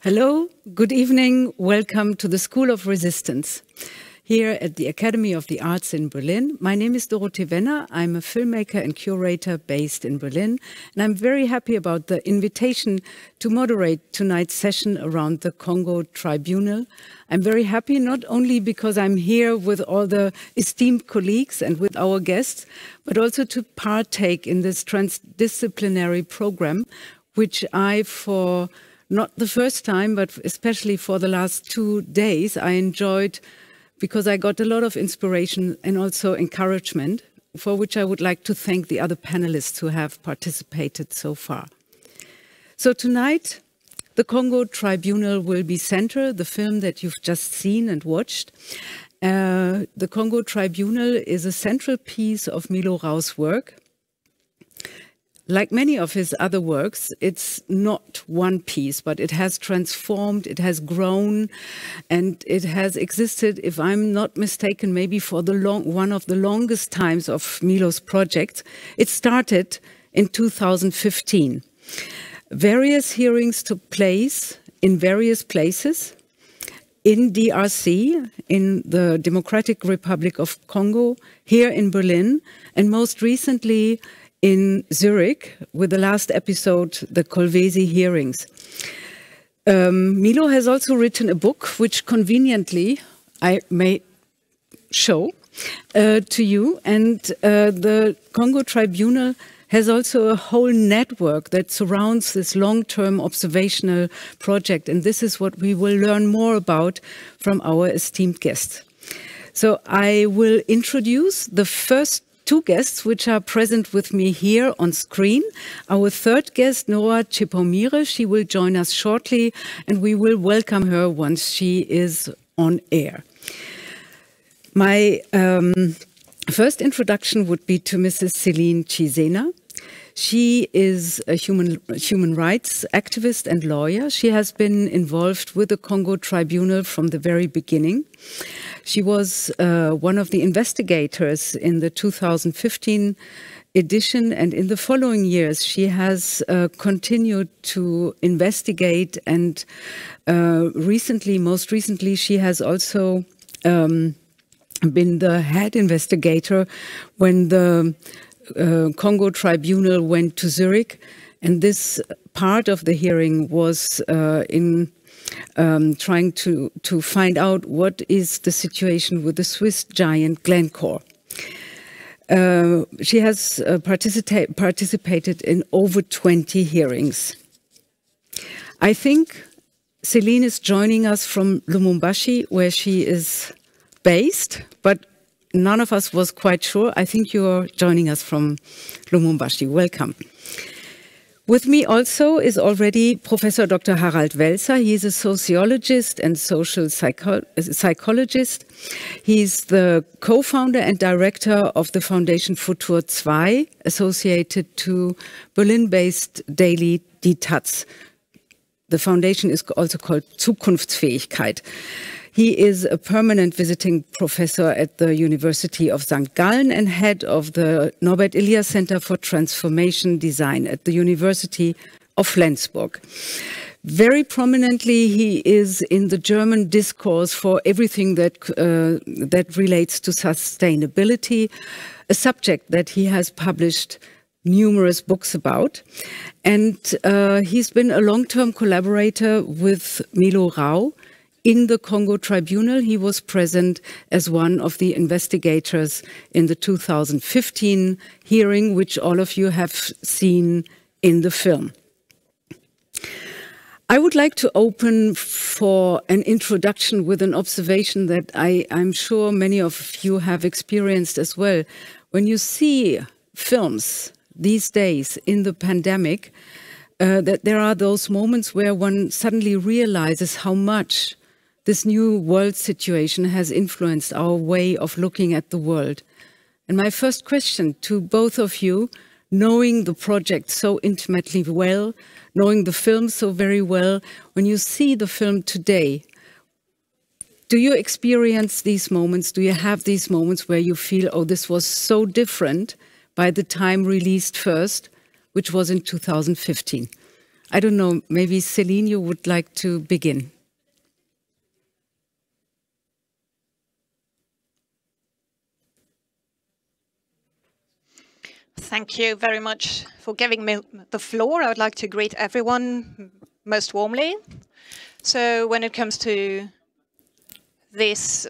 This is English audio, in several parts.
Hello, good evening, welcome to the School of Resistance here at the Academy of the Arts in Berlin. My name is Dorothee Wenner. I'm a filmmaker and curator based in Berlin, and I'm very happy about the invitation to moderate tonight's session around the Congo Tribunal. I'm very happy not only because I'm here with all the esteemed colleagues and with our guests, but also to partake in this transdisciplinary program, which I, for not the first time, but especially for the last two days, I enjoyed because I got a lot of inspiration and also encouragement, for which I would like to thank the other panelists who have participated so far. So tonight, the Congo Tribunal will be center, the film that you've just seen and watched. Uh, the Congo Tribunal is a central piece of Milo Rau's work, like many of his other works, it's not one piece, but it has transformed, it has grown, and it has existed, if I'm not mistaken, maybe for the long, one of the longest times of Milo's project. It started in 2015. Various hearings took place in various places in DRC, in the Democratic Republic of Congo, here in Berlin, and most recently in Zurich with the last episode, the Kolwezi hearings. Um, Milo has also written a book, which conveniently I may show uh, to you. And uh, the Congo Tribunal has also a whole network that surrounds this long-term observational project. And this is what we will learn more about from our esteemed guests. So I will introduce the first two guests which are present with me here on screen. Our third guest, Nora Chipaumire, she will join us shortly and we will welcome her once she is on air. My um, first introduction would be to Mrs. Celine Tshizena. She is a human, human rights activist and lawyer. She has been involved with the Congo Tribunal from the very beginning. She was uh, one of the investigators in the 2015 edition, and in the following years, she has uh, continued to investigate. And uh, recently, most recently, she has also um, been the head investigator when the uh, Congo Tribunal went to Zurich. And this part of the hearing was uh, in um, trying to, to find out what is the situation with the Swiss giant Glencore. Uh, she has uh, participate, participated in over 20 hearings. I think Celine is joining us from Lubumbashi, where she is based, but none of us was quite sure. I think you're joining us from Lubumbashi. Welcome. With me also is already Professor Dr. Harald Welzer. He is a sociologist and social psycho psychologist. He's the co-founder and director of the Foundation Futurzwei, associated to Berlin-based daily Die Taz. The foundation is also called Zukunftsfähigkeit. He is a permanent visiting professor at the University of St. Gallen and head of the Norbert Elias Center for Transformation Design at the University of Flensburg. Very prominently, he is in the German discourse for everything that uh, that relates to sustainability, a subject that he has published numerous books about. And uh, he's been a long-term collaborator with Milo Rau, in the Congo Tribunal. He was present as one of the investigators in the 2015 hearing, which all of you have seen in the film. I would like to open for an introduction with an observation that I, am sure many of you have experienced as well. When you see films these days in the pandemic, uh, that there are those moments where one suddenly realizes how much this new world situation has influenced our way of looking at the world. And my first question to both of you, knowing the project so intimately well, knowing the film so very well, when you see the film today, do you experience these moments? Do you have these moments where you feel, oh, this was so different by the time released first, which was in 2015? I don't know, maybe Celine, you would like to begin. Thank you very much for giving me the floor. I would like to greet everyone most warmly. So when it comes to this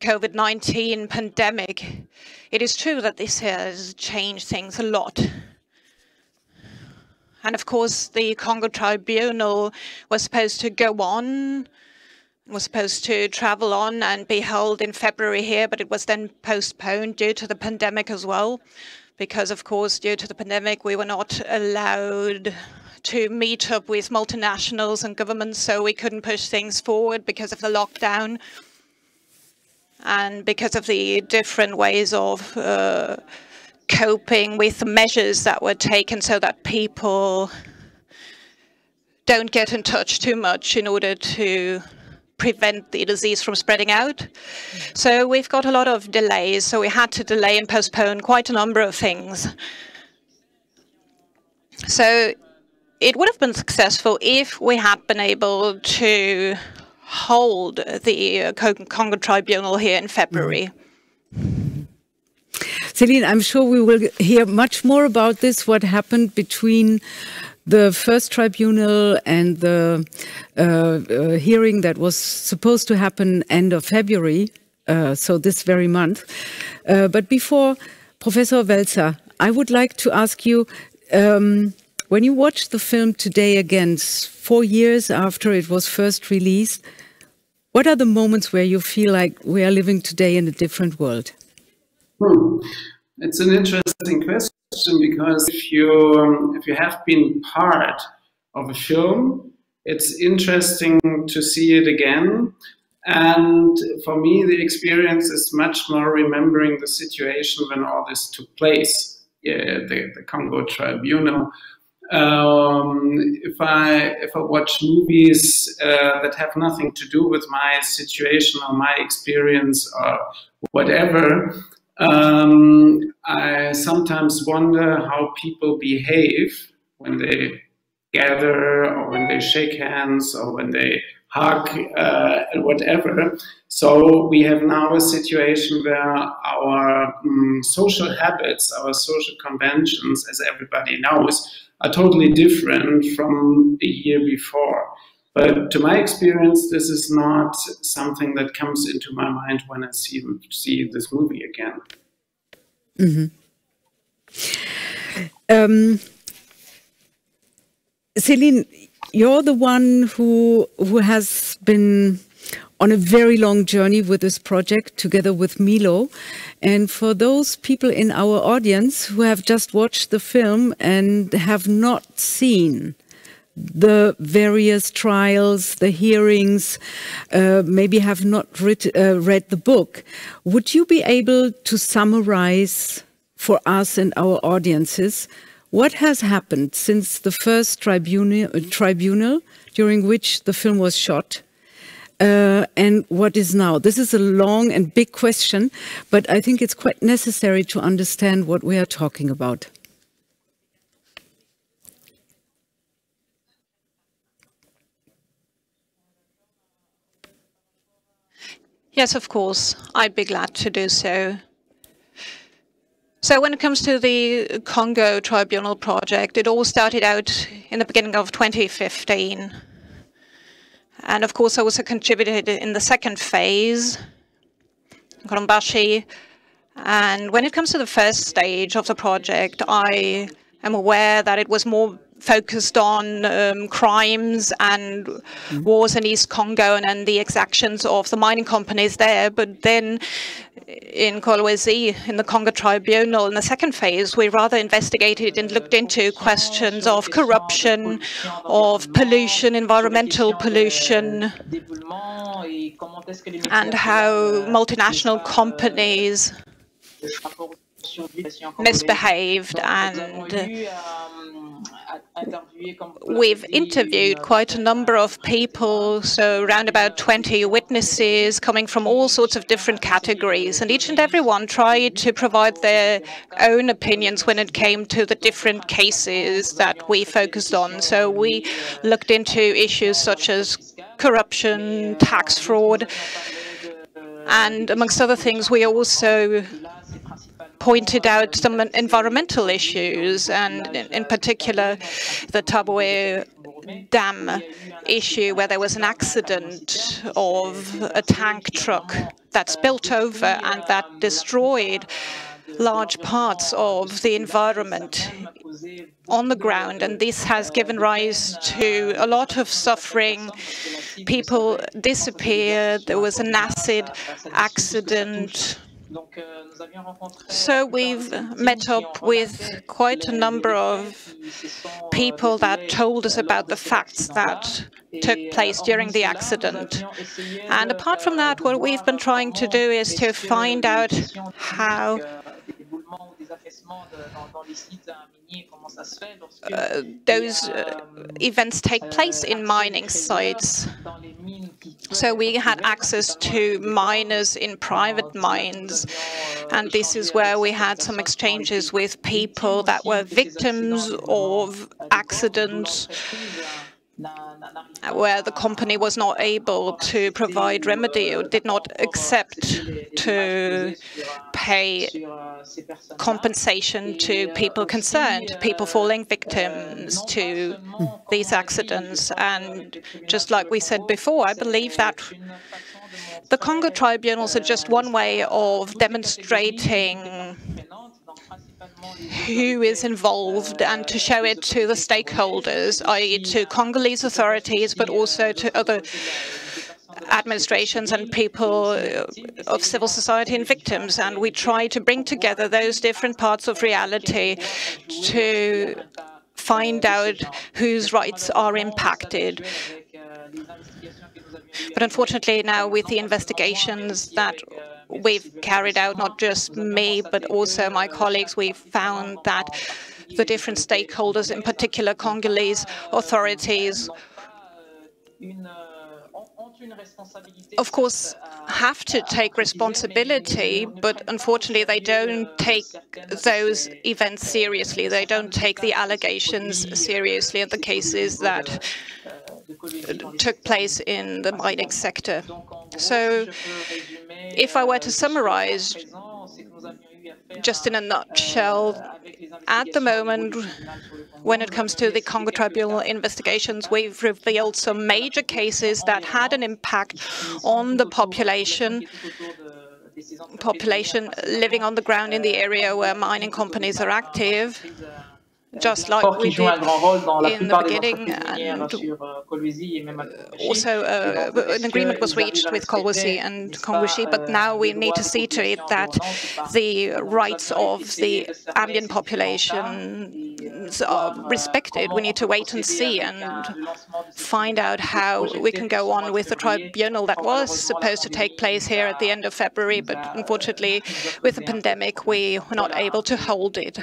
COVID-19 pandemic, it is true that this has changed things a lot. And of course, the Congo Tribunal was supposed to go on, was supposed to travel on and be held in February here, but it was then postponed due to the pandemic as well. Because, of course, due to the pandemic, we were not allowed to meet up with multinationals and governments, so we couldn't push things forward because of the lockdown and because of the different ways of uh, coping with the measures that were taken so that people don't get in touch too much in order to prevent the disease from spreading out. So we've got a lot of delays. So we had to delay and postpone quite a number of things. So it would have been successful if we had been able to hold the uh, Congo Tribunal here in February. Mm-hmm. Celine, I'm sure we will hear much more about this, what happened between the first tribunal and the uh, uh, hearing that was supposed to happen end of February, uh, so this very month. Uh, but before, Professor Welzer, I would like to ask you, um, when you watch the film today again, four years after it was first released, what are the moments where you feel like we are living today in a different world? Hmm. It's an interesting question because if you if you have been part of a film, it's interesting to see it again. And for me, the experience is much more remembering the situation when all this took place, yeah, the, the Congo Tribunal. Um, if I if I watch movies uh, that have nothing to do with my situation or my experience or whatever, um, I sometimes wonder how people behave when they gather or when they shake hands or when they hug uh, whatever. So we have now a situation where our um, social habits, our social conventions, as everybody knows, are totally different from the year before. But to my experience, this is not something that comes into my mind when I see see this movie again. Mm -hmm. um, Celine, you're the one who who has been on a very long journey with this project together with Milo. And for those people in our audience who have just watched the film and have not seen the various trials, the hearings, uh, maybe have not read, uh, read the book. Would you be able to summarize for us and our audiences what has happened since the first tribunal, uh, tribunal during which the film was shot? Uh, and what is now? This is a long and big question, but I think it's quite necessary to understand what we are talking about. Yes, of course. I'd be glad to do so. So when it comes to the Congo Tribunal project, it all started out in the beginning of 2015. And of course, I also contributed in the second phase, Lubumbashi. And when it comes to the first stage of the project, I am aware that it was more focused on um, crimes and mm -hmm. wars in East Congo and, and the exactions of the mining companies there. But then in Kolwezi, in the Congo Tribunal, in the second phase, we rather investigated and looked into questions of corruption, of pollution, environmental pollution, and how multinational companies misbehaved and we've interviewed quite a number of people, so around about 20 witnesses coming from all sorts of different categories, and each and every one tried to provide their own opinions when it came to the different cases that we focused on. So we looked into issues such as corruption, tax fraud, and amongst other things, we also pointed out some environmental issues, and in particular, the Thaboué Dam issue, where there was an accident of a tank truck that spilt over and that destroyed large parts of the environment on the ground, and this has given rise to a lot of suffering. People disappeared. There was an acid accident. So we've met up with quite a number of people that told us about the facts that took place during the accident. And apart from that, what we've been trying to do is to find out how uh, those uh, events take place in mining sites. So we had access to miners in private mines, and this is where we had some exchanges with people that were victims of accidents where the company was not able to provide remedy or did not accept to pay compensation to people concerned, people falling victims to these accidents. And just like we said before, I believe that the Congo tribunals are just one way of demonstrating who is involved and to show it to the stakeholders, i.e. to Congolese authorities, but also to other administrations and people of civil society and victims. And we try to bring together those different parts of reality to find out whose rights are impacted. But unfortunately now with the investigations that we've carried out, not just me, but also my colleagues, we've found that the different stakeholders, in particular Congolese authorities, of course, have to take responsibility, but unfortunately they don't take those events seriously. They don't take the allegations seriously in the cases that uh, took place in the mining sector. So if I were to summarize, just in a nutshell, at the moment, when it comes to the Congo Tribunal investigations, we've revealed some major cases that had an impact on the population population living on the ground in the area where mining companies are active just like we did in the beginning. And euh, also, uh, an agreement was reached with Kolwezi and Kongwushi, but now we need to see to it that the rights of the ambient population are respected. We need to wait and see and find out how we can go on with the tribunal that was supposed to take place here at the end of February, but unfortunately, with the pandemic, we were not able to hold it.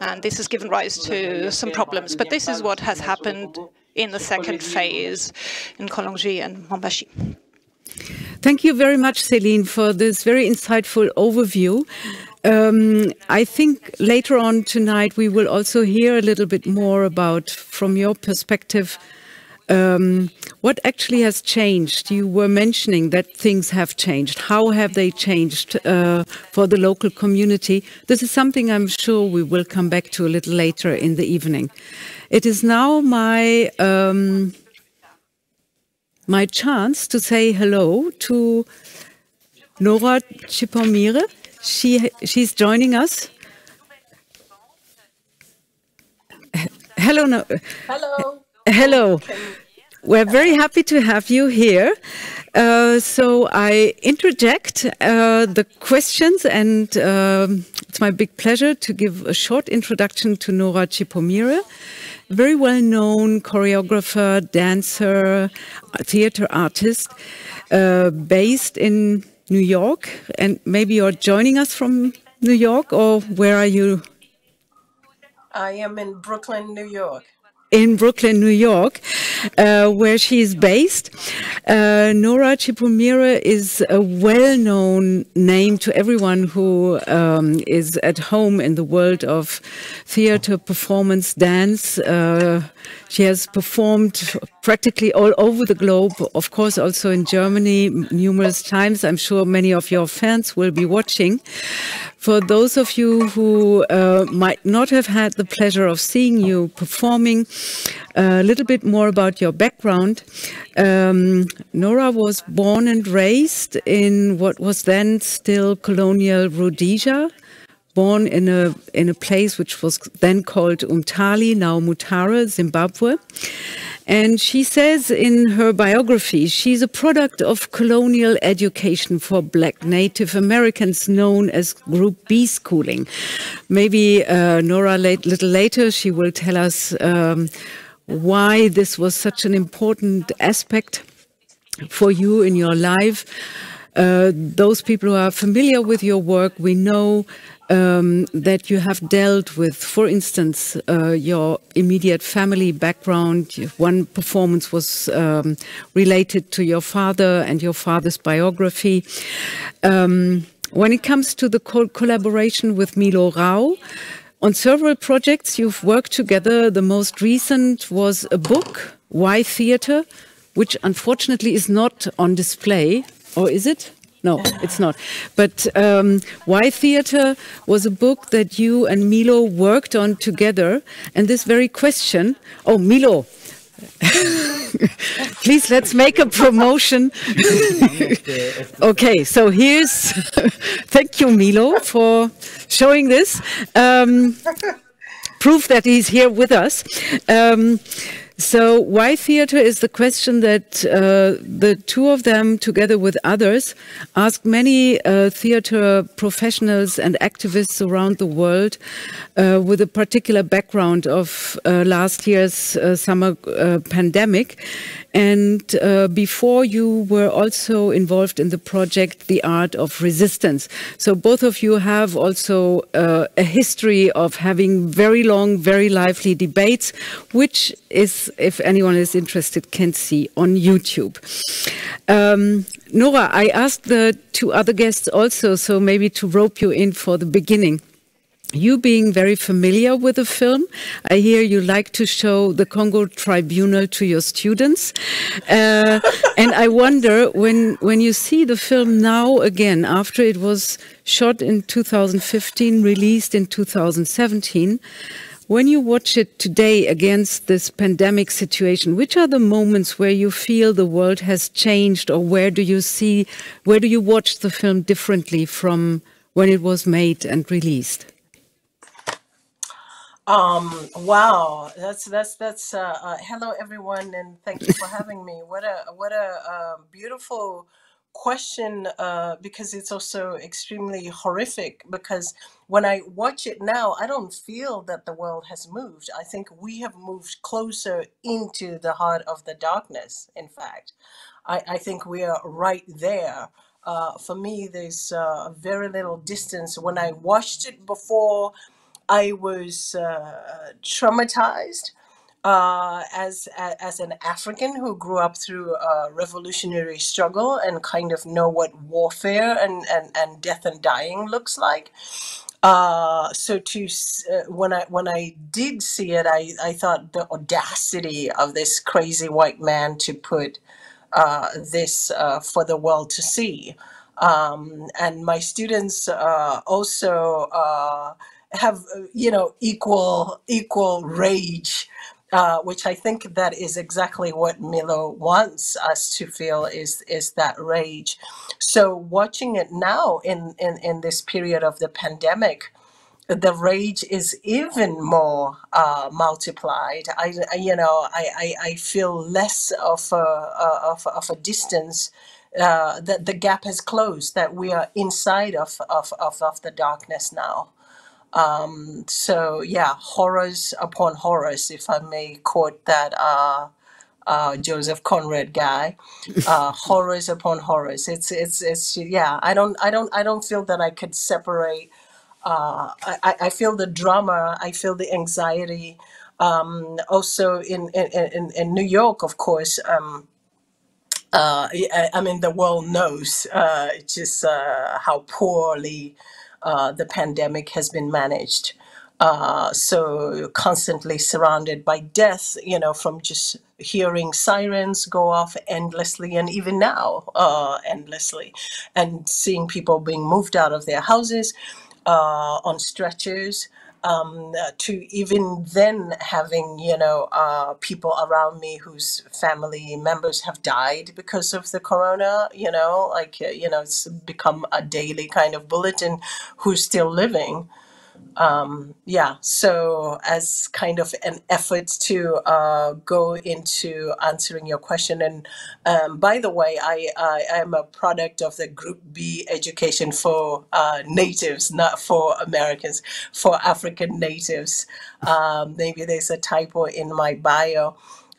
And this has given given rise to some problems. But this is what has happened in the second phase in Kolwezi and Mombashi. Thank you very much, Céline, for this very insightful overview. Um, I think later on tonight we will also hear a little bit more about, from your perspective, um, what actually has changed? You were mentioning that things have changed. How have they changed uh, for the local community? This is something I'm sure we will come back to a little later in the evening. It is now my um, my chance to say hello to Nora Chipaumire. She she's joining us. Hello. No hello. Hello. We're very happy to have you here. Uh, so I interject uh, the questions, and um, it's my big pleasure to give a short introduction to Nora Chipaumire, very well-known choreographer, dancer, theater artist, uh, based in New York, and maybe you're joining us from New York, or where are you? I am in Brooklyn, New York in Brooklyn, New York, uh, where she is based. Uh, Nora Chipaumire is a well-known name to everyone who um, is at home in the world of theater, performance, dance. Uh, she has performed practically all over the globe, of course, also in Germany numerous times. I'm sure many of your fans will be watching. For those of you who uh, might not have had the pleasure of seeing you performing, a little bit more about your background. Um, Nora was born and raised in what was then still colonial Rhodesia, born in a in a place which was then called Umtali, now Mutare, Zimbabwe. And she says in her biography, she's a product of colonial education for black Native Americans known as Group B schooling. Maybe uh, Nora, late, little later, she will tell us um, why this was such an important aspect for you in your life. Uh, those people who are familiar with your work, we know um, that you have dealt with, for instance, uh, your immediate family background. One performance was um, related to your father and your father's biography. Um, when it comes to the co collaboration with Milo Rau, on several projects you've worked together. The most recent was a book, Why Theatre, which unfortunately is not on display, or is it? No, it's not. But um, Why Theatre was a book that you and Milo worked on together. And this very question, oh, Milo, please let's make a promotion. okay, so here's, thank you, Milo, for showing this. Um, proof that he's here with us. Um, so, why theater is the question that uh, the two of them, together with others, asked many uh, theater professionals and activists around the world uh, with a particular background of uh, last year's uh, summer uh, pandemic. And uh, before you were also involved in the project, The Art of Resistance. So both of you have also uh, a history of having very long, very lively debates, which is, if anyone is interested, can see on YouTube. Um, Nora, I asked the two other guests also, so maybe to rope you in for the beginning you being very familiar with the film, I hear you like to show the Congo Tribunal to your students, uh, and I wonder when when you see the film now again after it was shot in 2015, released in 2017. When you watch it today against this pandemic situation, which are the moments where you feel the world has changed, or where do you see, where do you watch the film differently from when it was made and released? Um, wow, that's that's that's uh, uh, hello everyone, and thank you for having me. What a what a uh, beautiful question uh, because it's also extremely horrific. Because when I watch it now, I don't feel that the world has moved. I think we have moved closer into the heart of the darkness. In fact, I, I think we are right there. Uh, for me, there's uh, very little distance. When I watched it before I was uh, traumatized uh, as as an African who grew up through a revolutionary struggle and kind of know what warfare and, and, and death and dying looks like. Uh, so to uh, when I when I did see it, I, I thought the audacity of this crazy white man to put uh, this uh, for the world to see. Um, and my students uh, also uh, have uh, you know equal equal rage uh, which I think that is exactly what Milo wants us to feel is is that rage. So watching it now in in, in this period of the pandemic, the rage is even more uh, multiplied. I, I- you know I, I, I feel less of a, of, of a distance. Uh, that the gap has closed. That we are inside of of, of, of the darkness now. Um, so yeah, horrors upon horrors, if I may quote that uh, uh, Joseph Conrad guy, uh, horrors upon horrors. It's it's it's yeah. I don't I don't I don't feel that I could separate uh, I, I feel the drama, I feel the anxiety. Um, also in, in, in, in New York, of course, um, uh, I, I mean, the world knows uh, just uh, how poorly uh, the pandemic has been managed. Uh, so constantly surrounded by death, you know, from just hearing sirens go off endlessly, and even now, uh, endlessly, and seeing people being moved out of their houses uh, on stretchers um, to even then having you know uh, people around me whose family members have died because of the corona you know like uh, you know it's become a daily kind of bulletin who's still living um, yeah, so as kind of an effort to uh, go into answering your question, and um, by the way, I, I am a product of the Group B education for uh, natives, not for Americans, for African natives. Um, maybe there's a typo in my bio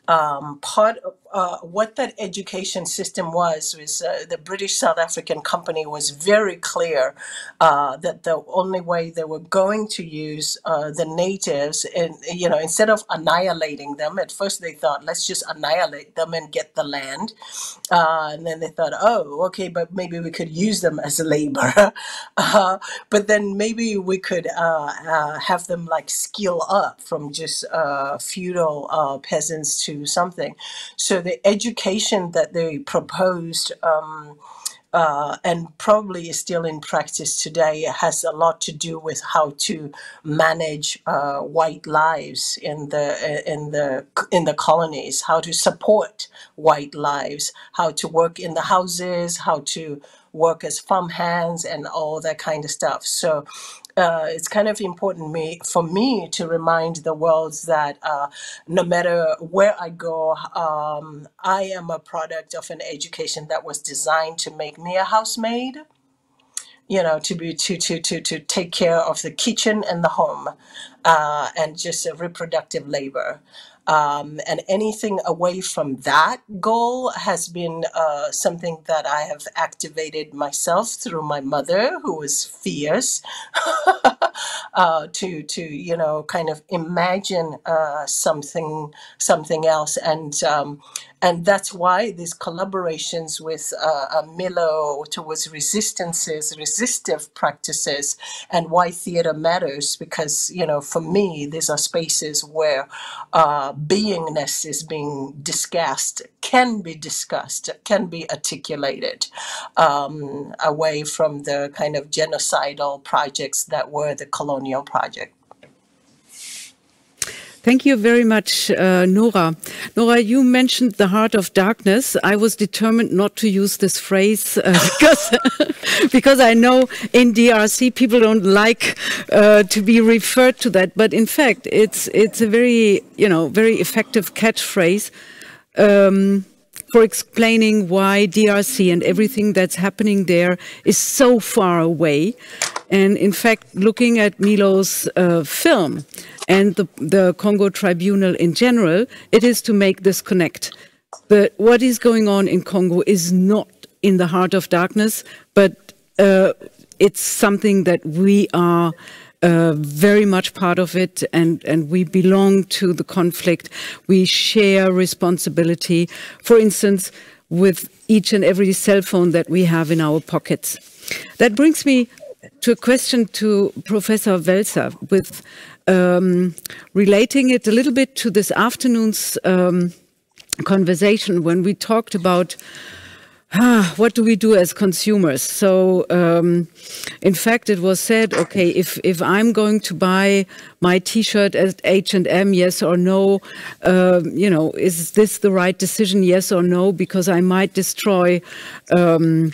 um, part of uh, what that education system was was uh, the British South African company was very clear uh, that the only way they were going to use uh, the natives and you know instead of annihilating them at first they thought let's just annihilate them and get the land. Uh, and then they thought oh okay but maybe we could use them as labor. But then maybe we could have them like skill up from just feudal peasants to something. So the education that they proposed um, uh, and probably is still in practice today has a lot to do with how to manage uh, white lives in the in the in the colonies, how to support white lives, how to work in the houses, how to work as farm hands, and all that kind of stuff. So uh, it's kind of important me for me to remind the world that uh, no matter where I go, um, I am a product of an education that was designed to make me a housemaid. You know, to be to to to to take care of the kitchen and the home, uh, and just reproductive labor. Um, and anything away from that goal has been uh, something that I have activated myself through my mother, who was fierce, uh, to to you know kind of imagine uh, something something else, and um, and that's why these collaborations with uh, uh, Milo towards resistances, resistive practices, and why theater matters, because, you know, for me, these are spaces where beingness is being discussed, can be discussed, can be articulated um, away from the kind of genocidal projects that were the colonial project. Thank you very much, uh, Nora. Nora, you mentioned the heart of darkness. I was determined not to use this phrase uh, because, because I know in DRC people don't like uh, to be referred to that. But in fact, it's it's a very you know very effective catchphrase. Um, for explaining why DRC and everything that's happening there is so far away. And in fact, looking at Milo's uh, film, and the, the Congo Tribunal in general, it is to make this connect. But what is going on in Congo is not in the heart of darkness, but uh, it's something that we are uh, very much part of it and, and we belong to the conflict. We share responsibility, for instance, with each and every cell phone that we have in our pockets. That brings me to a question to Professor Welzer with um, relating it a little bit to this afternoon's um, conversation when we talked about ah, what do we do as consumers? So, um, in fact, it was said, okay, if if I'm going to buy my T-shirt at H and M, yes or no, uh, you know, is this the right decision, yes or no? Because I might destroy. Um,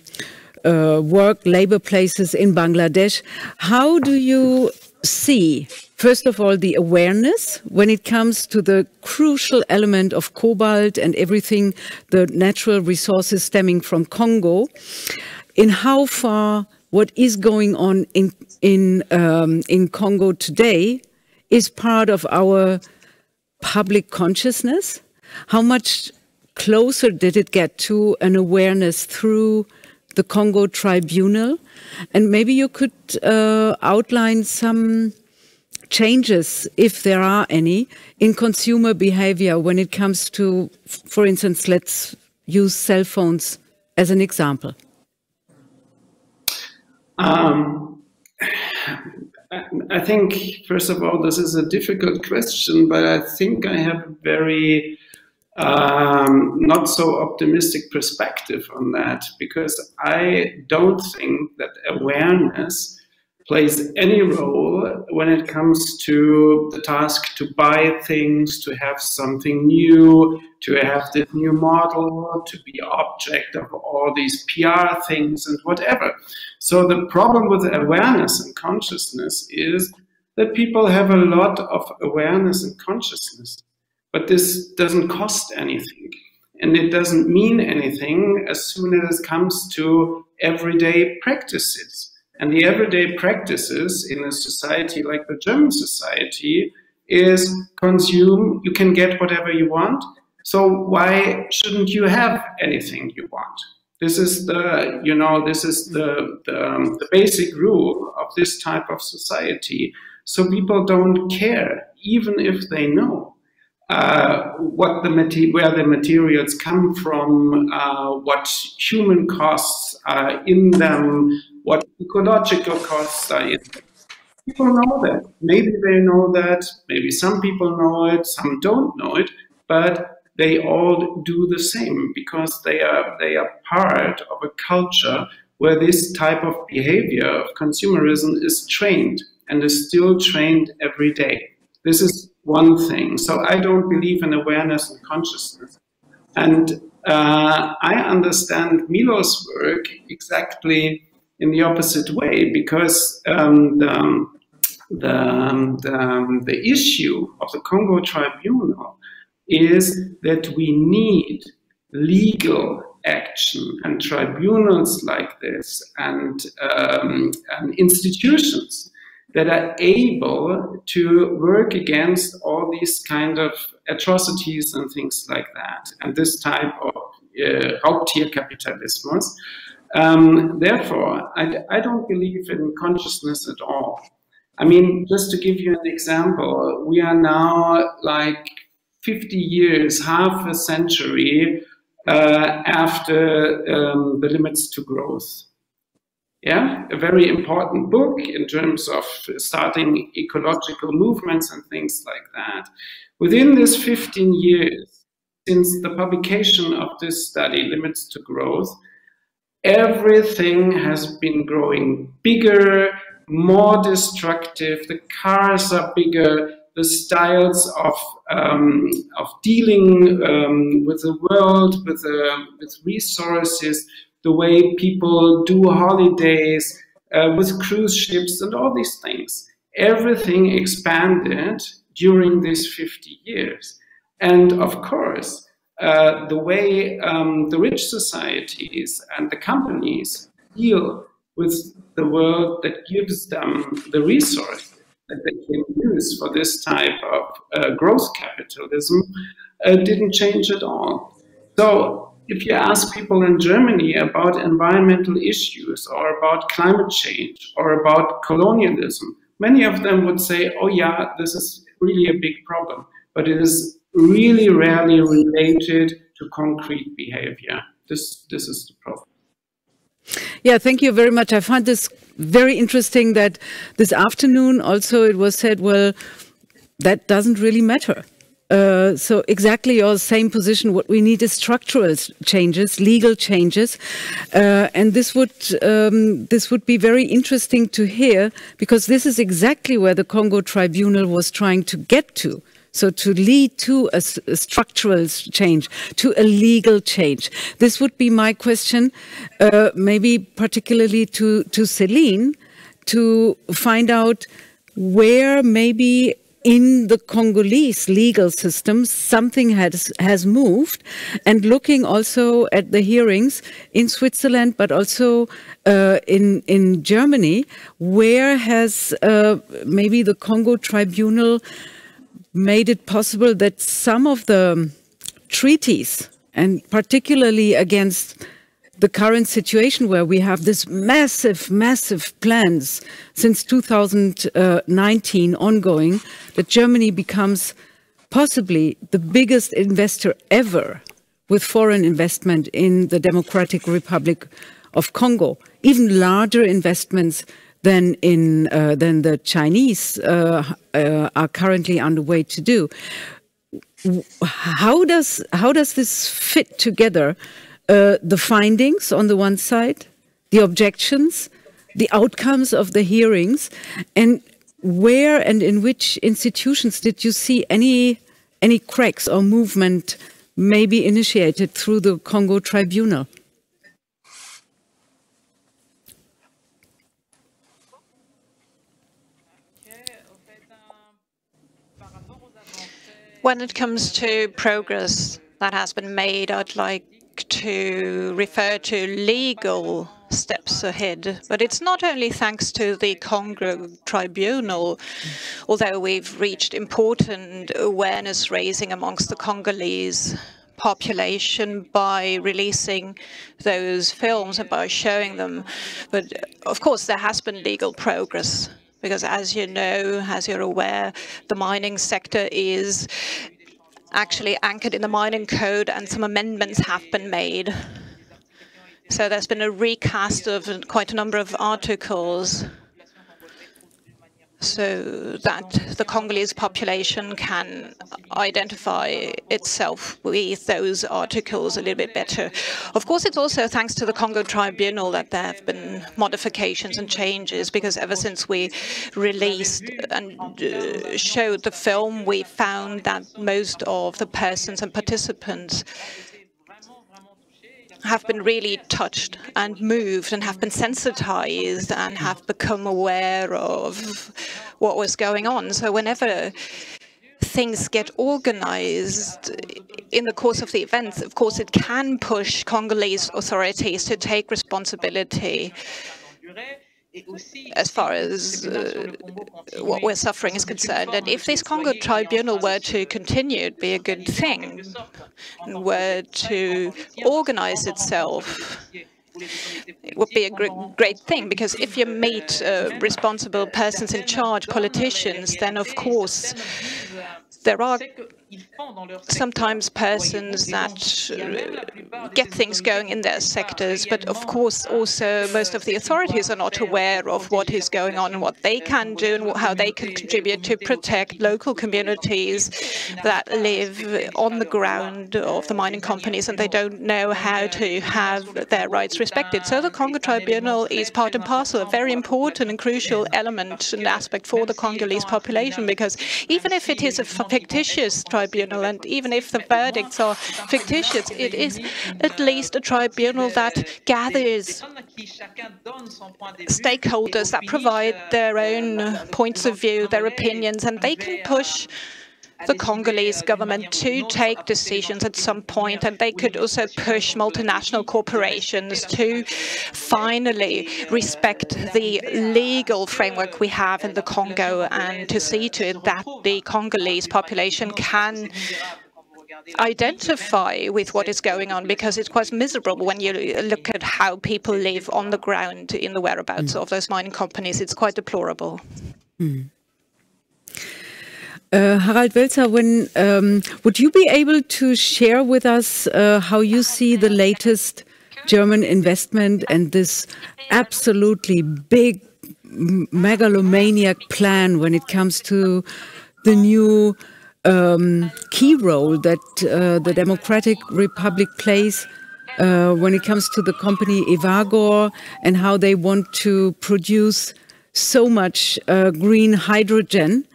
uh, work labor places in Bangladesh. How do you see First of all, the awareness when it comes to the crucial element of cobalt and everything, the natural resources stemming from Congo, in how far what is going on in in um, in Congo today is part of our public consciousness. How much closer did it get to an awareness through the Congo Tribunal. And maybe you could uh, outline some changes, if there are any, in consumer behavior when it comes to, for instance, let's use cell phones as an example. Um, I think, first of all, this is a difficult question, but I think I have very um, not so optimistic perspective on that because I don't think that awareness plays any role when it comes to the task to buy things, to have something new, to have this new model, to be object of all these PR things and whatever. So the problem with awareness and consciousness is that people have a lot of awareness and consciousness, but this doesn't cost anything. And it doesn't mean anything as soon as it comes to everyday practices and the everyday practices in a society like the German society is consume, you can get whatever you want. So why shouldn't you have anything you want? This is the, you know, this is the, the, um, the basic rule of this type of society. So people don't care, even if they know. Uh, what the where the materials come from, uh, what human costs are in them, what ecological costs are in them. People know that. Maybe they know that. Maybe some people know it. Some don't know it. But they all do the same because they are they are part of a culture where this type of behavior of consumerism is trained and is still trained every day. This is one thing. So I don't believe in awareness and consciousness. And uh, I understand Milo's work exactly in the opposite way because um, the, the, the, the issue of the Congo Tribunal is that we need legal action and tribunals like this and, um, and institutions that are able to work against all these kind of atrocities and things like that, and this type of uh, Raubtierkapitalismus. Um, therefore, I, I don't believe in consciousness at all. I mean, just to give you an example, we are now like 50 years, half a century uh, after um, the limits to growth yeah, a very important book in terms of starting ecological movements and things like that. Within this 15 years, since the publication of this study, Limits to Growth, everything has been growing bigger, more destructive, the cars are bigger, the styles of, um, of dealing um, with the world, with, uh, with resources, the way people do holidays uh, with cruise ships and all these things. Everything expanded during these 50 years. And of course, uh, the way um, the rich societies and the companies deal with the world that gives them the resource that they can use for this type of uh, growth capitalism uh, didn't change at all. So if you ask people in Germany about environmental issues or about climate change or about colonialism, many of them would say, oh yeah, this is really a big problem, but it is really rarely related to concrete behavior. This, this is the problem. Yeah, thank you very much. I find this very interesting that this afternoon also it was said, well, that doesn't really matter. Uh, so exactly your same position. What we need is structural changes, legal changes, uh, and this would um, this would be very interesting to hear because this is exactly where the Congo Tribunal was trying to get to. So to lead to a, a, structural change, to a legal change. This would be my question, uh, maybe particularly to, to Celine, to find out where maybe in the Congolese legal system, something has, has moved. And looking also at the hearings in Switzerland, but also uh, in, in Germany, where has uh, maybe the Congo Tribunal made it possible that some of the treaties, and particularly against the current situation where we have this massive, massive plans since 2019 ongoing, that Germany becomes possibly the biggest investor ever with foreign investment in the Democratic Republic of Congo, even larger investments than in uh, than the Chinese uh, uh, are currently underway to do. How does how does this fit together? Uh, the findings on the one side, the objections, the outcomes of the hearings, and where and in which institutions did you see any any cracks or movement maybe initiated through the Congo Tribunal? When it comes to progress that has been made, I'd like to refer to legal steps ahead. But it's not only thanks to the Congo Tribunal, although we've reached important awareness raising amongst the Congolese population by releasing those films and by showing them. But of course, there has been legal progress because as you know, as you're aware, the mining sector is actually anchored in the mining code and some amendments have been made. So there's been a recast of quite a number of articles so that the Congolese population can identify itself with those articles a little bit better. Of course, it's also thanks to the Congo Tribunal that there have been modifications and changes, because ever since we released and uh, showed the film, we found that most of the persons and participants have been really touched and moved and have been sensitized and have become aware of what was going on. So whenever things get organized in the course of the events, of course, it can push Congolese authorities to take responsibility as far as uh, what we're suffering is concerned. And if this Congo tribunal were to continue, it'd be a good thing, and were to organize itself it would be a great thing because if you meet uh, responsible persons in charge, politicians, then of course there are sometimes persons that get things going in their sectors, but of course also most of the authorities are not aware of what is going on and what they can do and how they can contribute to protect local communities that live on the ground of the mining companies and they don't know how to have their rights respected. So the Congo Tribunal is part and parcel, a very important and crucial element and aspect for the Congolese population because even if it is a fictitious tribunal, and even if the verdicts are fictitious, it is at least a tribunal that gathers stakeholders that provide their own points of view, their opinions, and they can push the Congolese government to take decisions at some point, and they could also push multinational corporations to finally respect the legal framework we have in the Congo and to see to it that the Congolese population can identify with what is going on because it's quite miserable when you look at how people live on the ground in the whereabouts mm. of those mining companies. It's quite deplorable. Mm. Uh, Harald Welzer, when um, would you be able to share with us uh, how you see the latest German investment and this absolutely big megalomaniac plan when it comes to the new um, key role that uh, the Democratic Republic plays uh, when it comes to the company Evagor and how they want to produce so much uh, green hydrogen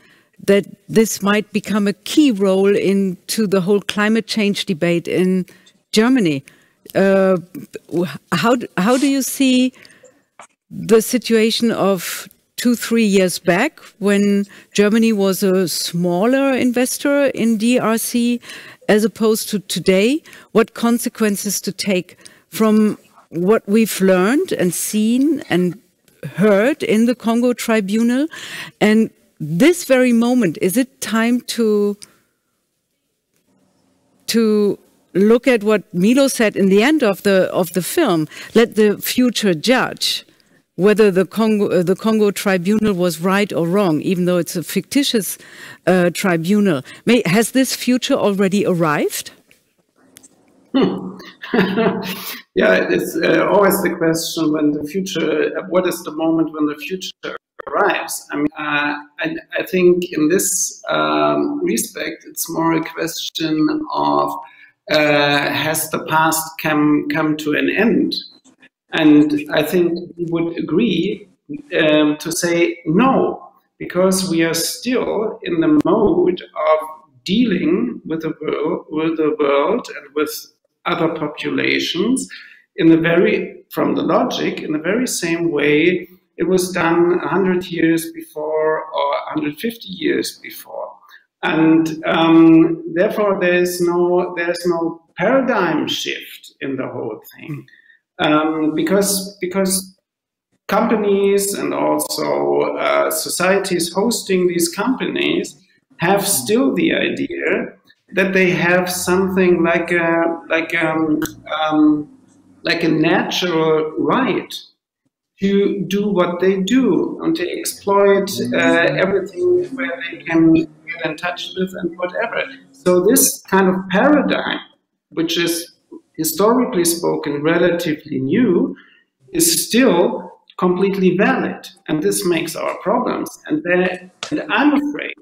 that this might become a key role into the whole climate change debate in Germany. Uh, how, how do you see the situation of two, three years back when Germany was a smaller investor in DRC as opposed to today? What consequences to take from what we've learned and seen and heard in the Congo Tribunal and this very moment, is it time to to look at what Milo said in the end of the of the film, let the future judge whether the Congo, uh, the Congo tribunal was right or wrong, even though it's a fictitious uh, tribunal. May, has this future already arrived? Hmm. yeah, it's uh, always the question when the future, what is the moment when the future arrives? I mean, uh, I, I, think in this um, respect, it's more a question of uh, has the past come, come to an end? And I think we would agree um, to say no, because we are still in the mode of dealing with the world, with the world and with other populations in the very, from the logic, in the very same way it was done 100 years before or 150 years before. And um, therefore, there's no, there's no paradigm shift in the whole thing. Um, because, because companies and also uh, societies hosting these companies have still the idea that they have something like a like um, um, like a natural right to do what they do and to exploit uh, everything where they can get in touch with and whatever. So this kind of paradigm, which is historically spoken relatively new, is still completely valid, and this makes our problems. And, there, and I'm afraid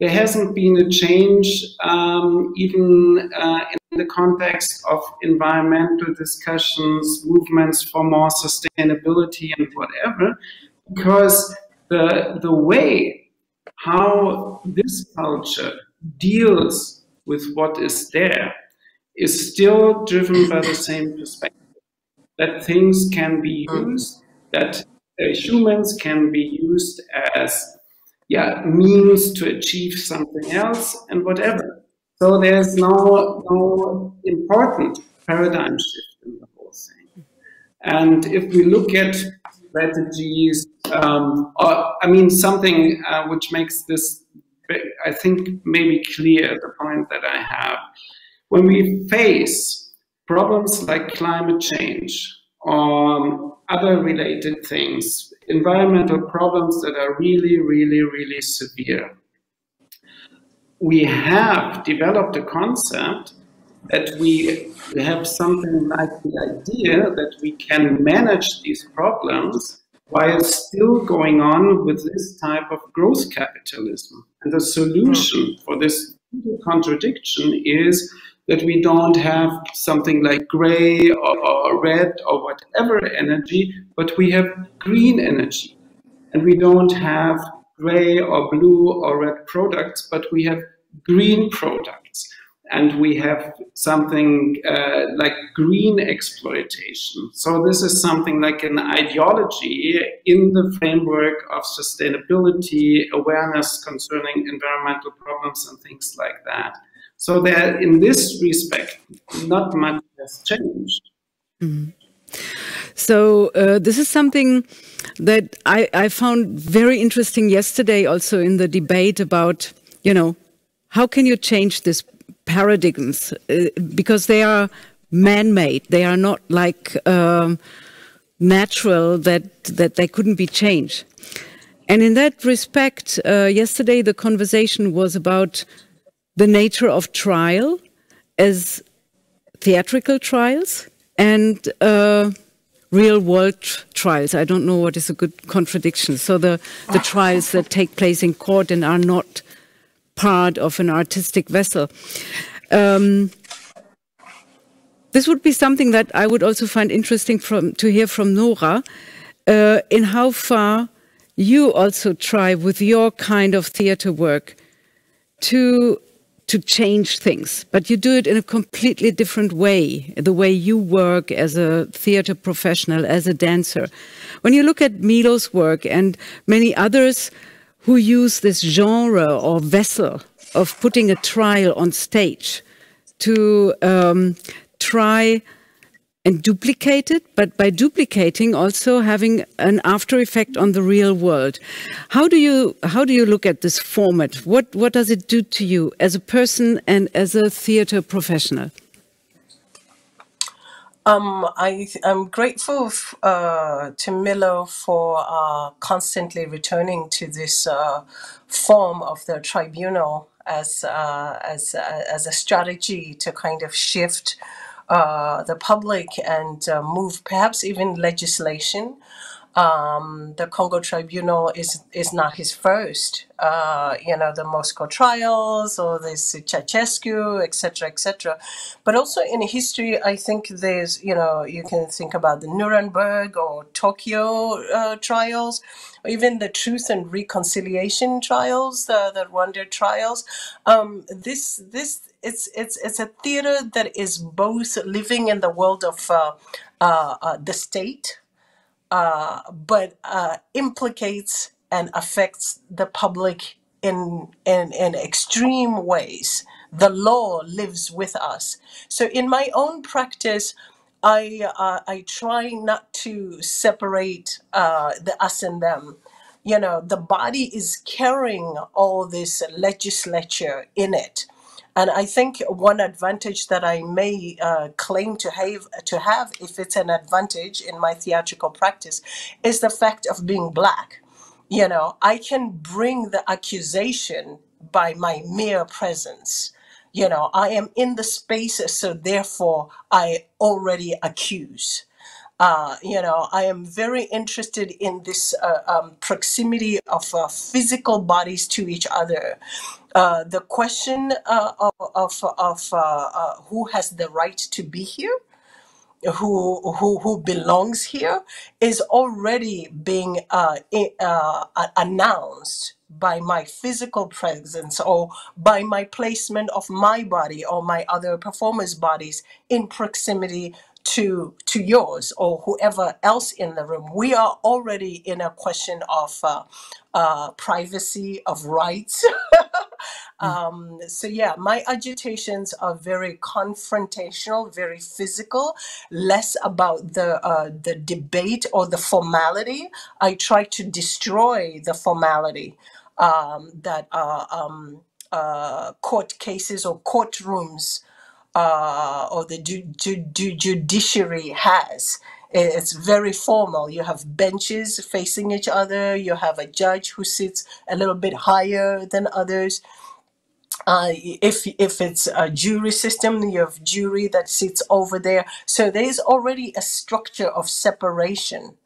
there hasn't been a change um, even uh, in the context of environmental discussions, movements for more sustainability and whatever, because the, the way how this culture deals with what is there is still driven by the same perspective that things can be used, that uh, humans can be used as yeah, means to achieve something else and whatever. So there's no, no important paradigm shift in the whole thing. And if we look at strategies, um, or I mean, something uh, which makes this, I think, maybe clear the point that I have. When we face problems like climate change or other related things, environmental problems that are really, really, really severe. We have developed a concept that we have something like the idea that we can manage these problems while still going on with this type of growth capitalism. And the solution hmm. for this contradiction is that we don't have something like gray or, or, red or whatever energy, but we have green energy. And we don't have gray or blue or red products, but we have green products. And we have something uh, like green exploitation. So this is something like an ideology in the framework of sustainability, awareness concerning environmental problems and things like that. So that in this respect, not much has changed. Mm. So uh, this is something that I, I found very interesting yesterday also in the debate about, you know, how can you change these paradigms? Uh, because they are man-made. They are not like um, natural that, that they couldn't be changed. And in that respect, uh, yesterday the conversation was about the nature of trial as theatrical trials and uh, real world trials. I don't know what is a good contradiction. So the, the trials that take place in court and are not part of an artistic vessel. Um, this would be something that I would also find interesting from, to hear from Nora, uh, in how far you also try with your kind of theater work to to change things, but you do it in a completely different way, the way you work as a theater professional, as a dancer. When you look at Milo's work and many others who use this genre or vessel of putting a trial on stage to um, try and duplicate it, but by duplicating also having an after effect on the real world. How do you how do you look at this format? What what does it do to you as a person and as a theater professional? Um, I I'm grateful f- uh, to Milo for uh, constantly returning to this uh, form of the tribunal as uh, as uh, as a strategy to kind of shift uh, the public and uh, move perhaps even legislation um, the Congo Tribunal is is not his first. Uh, you know, the Moscow trials or this Ceausescu, etc., etc. But also in history, I think there's you know you can think about the Nuremberg or Tokyo uh, trials, or even the Truth and Reconciliation trials, the the Rwanda trials. Um, this this it's it's it's a theater that is both living in the world of uh, uh, uh, the state uh, but uh, implicates and affects the public in, in, in extreme ways. The law lives with us. So, in my own practice, I, uh, I try not to separate uh, the us and them. You know, the body is carrying all this legislature in it and I think one advantage that I may uh, claim to have, to have, if it's an advantage in my theatrical practice, is the fact of being black. You know, I can bring the accusation by my mere presence. You know, I am in the space, so therefore I already accuse. Uh, you know, I am very interested in this uh, um, proximity of uh, physical bodies to each other. Uh, the question uh, of, of, of uh, who has the right to be here, who who who belongs here, is already being announced by my physical presence or by my placement of my body or my other performers' bodies in proximity to to yours or whoever else in the room. We are already in a question of uh, uh, privacy of rights. um, so yeah, my agitations are very confrontational, very physical, less about the uh, the debate or the formality. I try to destroy the formality um, that uh, um, uh, court cases or courtrooms uh, or the ju- ju- ju- judiciary has. It's very formal. You have benches facing each other. You have a judge who sits a little bit higher than others. Uh, if if it's a jury system, you have jury that sits over there. So there's already a structure of separation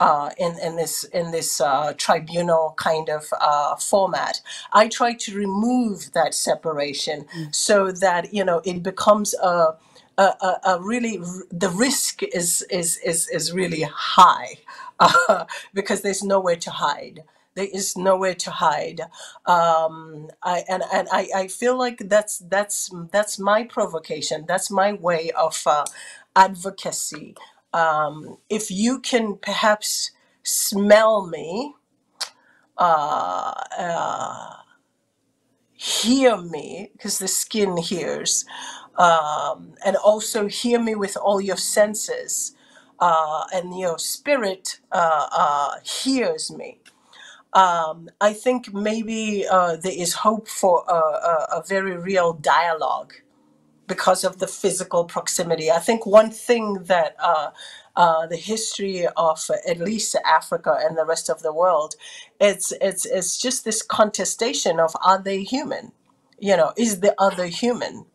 uh, in in this in this uh, tribunal kind of uh, format. I try to remove that separation so that you know it becomes a a, a, a really the risk is is is is really high uh, because there's nowhere to hide. There is nowhere to hide. Um, I and and I, I feel like that's that's that's my provocation. That's my way of uh, advocacy um, if you can perhaps smell me, uh, uh, hear me, because the skin hears, um, and also hear me with all your senses, uh, and your spirit uh, uh, hears me. Um, I think maybe uh, there is hope for a, a, a very real dialogue because of the physical proximity. I think one thing that uh, uh, the history of uh, at least Africa and the rest of the world, it's it's it's just this contestation of are they human? You know, is the other human?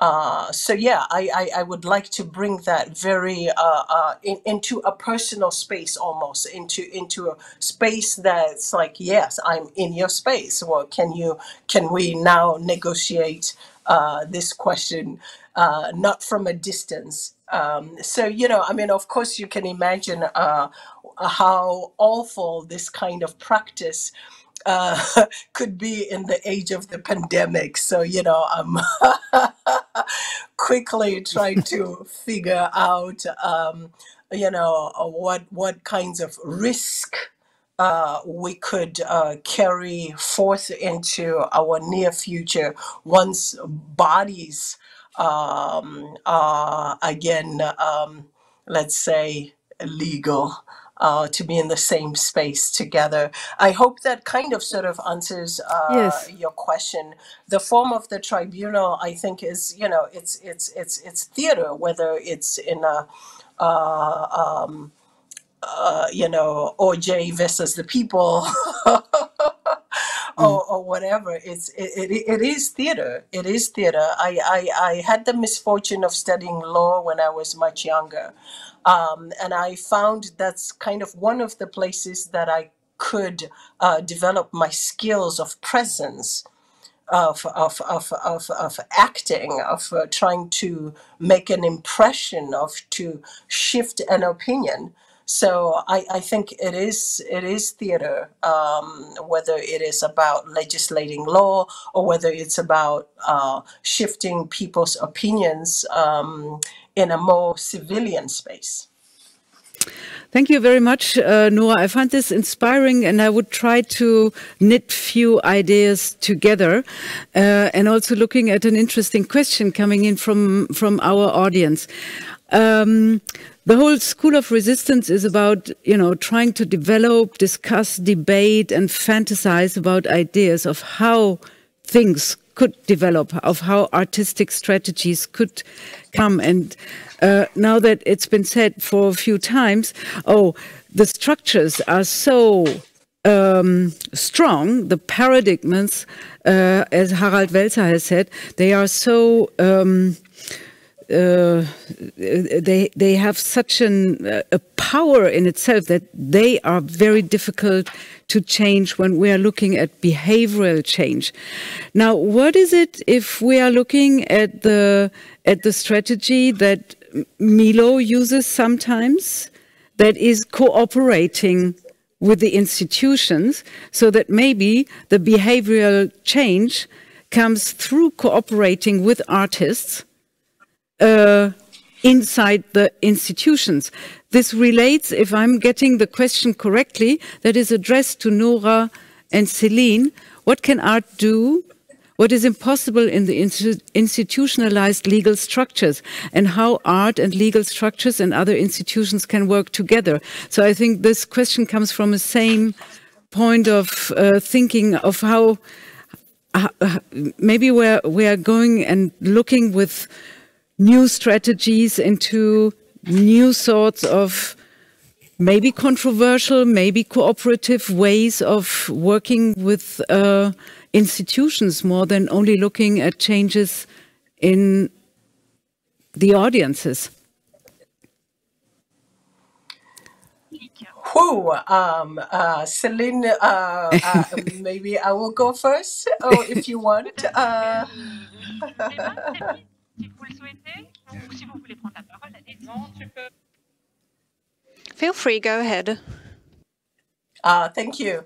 Uh, so yeah, I, I, I would like to bring that very uh, uh, in, into a personal space almost into into a space that's like yes, I'm in your space. Well, can you can we now negotiate uh, this question uh, not from a distance? Um, so you know, I mean, of course, you can imagine uh, how awful this kind of practice uh, could be in the age of the pandemic. So, you know, I'm quickly trying to figure out, um, you know, what what kinds of risk uh, we could uh, carry forth into our near future once bodies um, are again, um, let's say, legal. uh, to be in the same space together. I hope that kind of sort of answers uh, Yes. your question. The form of the tribunal, I think, is you know it's it's it's it's theater, whether it's in a uh, um, uh, you know OJ versus the people. Mm. or, or whatever. It's it, it, it is theater. It is theater. I, I I had the misfortune of studying law when I was much younger, um, and I found that's kind of one of the places that I could uh, develop my skills of presence of of of of, of acting, of uh, trying to make an impression, of to shift an opinion. So I, I think it is it is theater, um, whether it is about legislating law or whether it's about uh, shifting people's opinions um, in a more civilian space. Thank you very much, uh, Nora. I find this inspiring, and I would try to knit few ideas together, uh, and also looking at an interesting question coming in from from our audience. Um, the whole school of resistance is about you know trying to develop, discuss, debate, and fantasize about ideas of how things could develop, of how artistic strategies could come. And uh, now that it's been said for a few times, oh, the structures are so um, strong, the paradigms, uh, as Harald Welzer has said, they are so. Um, uh, they they have such an, uh, a power in itself that they are very difficult to change when we are looking at behavioral change. Now, what is it if we are looking at the at the strategy that Milo uses sometimes, that is cooperating with the institutions, so that maybe the behavioral change comes through cooperating with artists uh, inside the institutions. This relates, if I'm getting the question correctly, that is addressed to Nora and Celine. What can art do? What is impossible in the insti- institutionalized legal structures, and how art and legal structures and other institutions can work together? So I think this question comes from the same point of uh, thinking of how uh, maybe we're we are going and looking with new strategies into new sorts of maybe controversial, maybe cooperative ways of working with uh, institutions more than only looking at changes in the audiences. Who? Um, uh, Celine, uh, uh, maybe I will go first, or if you want. Uh, si vous le souhaitez, ou si vous voulez prendre la parole, allez-y. Feel free, go ahead. uh, thank you.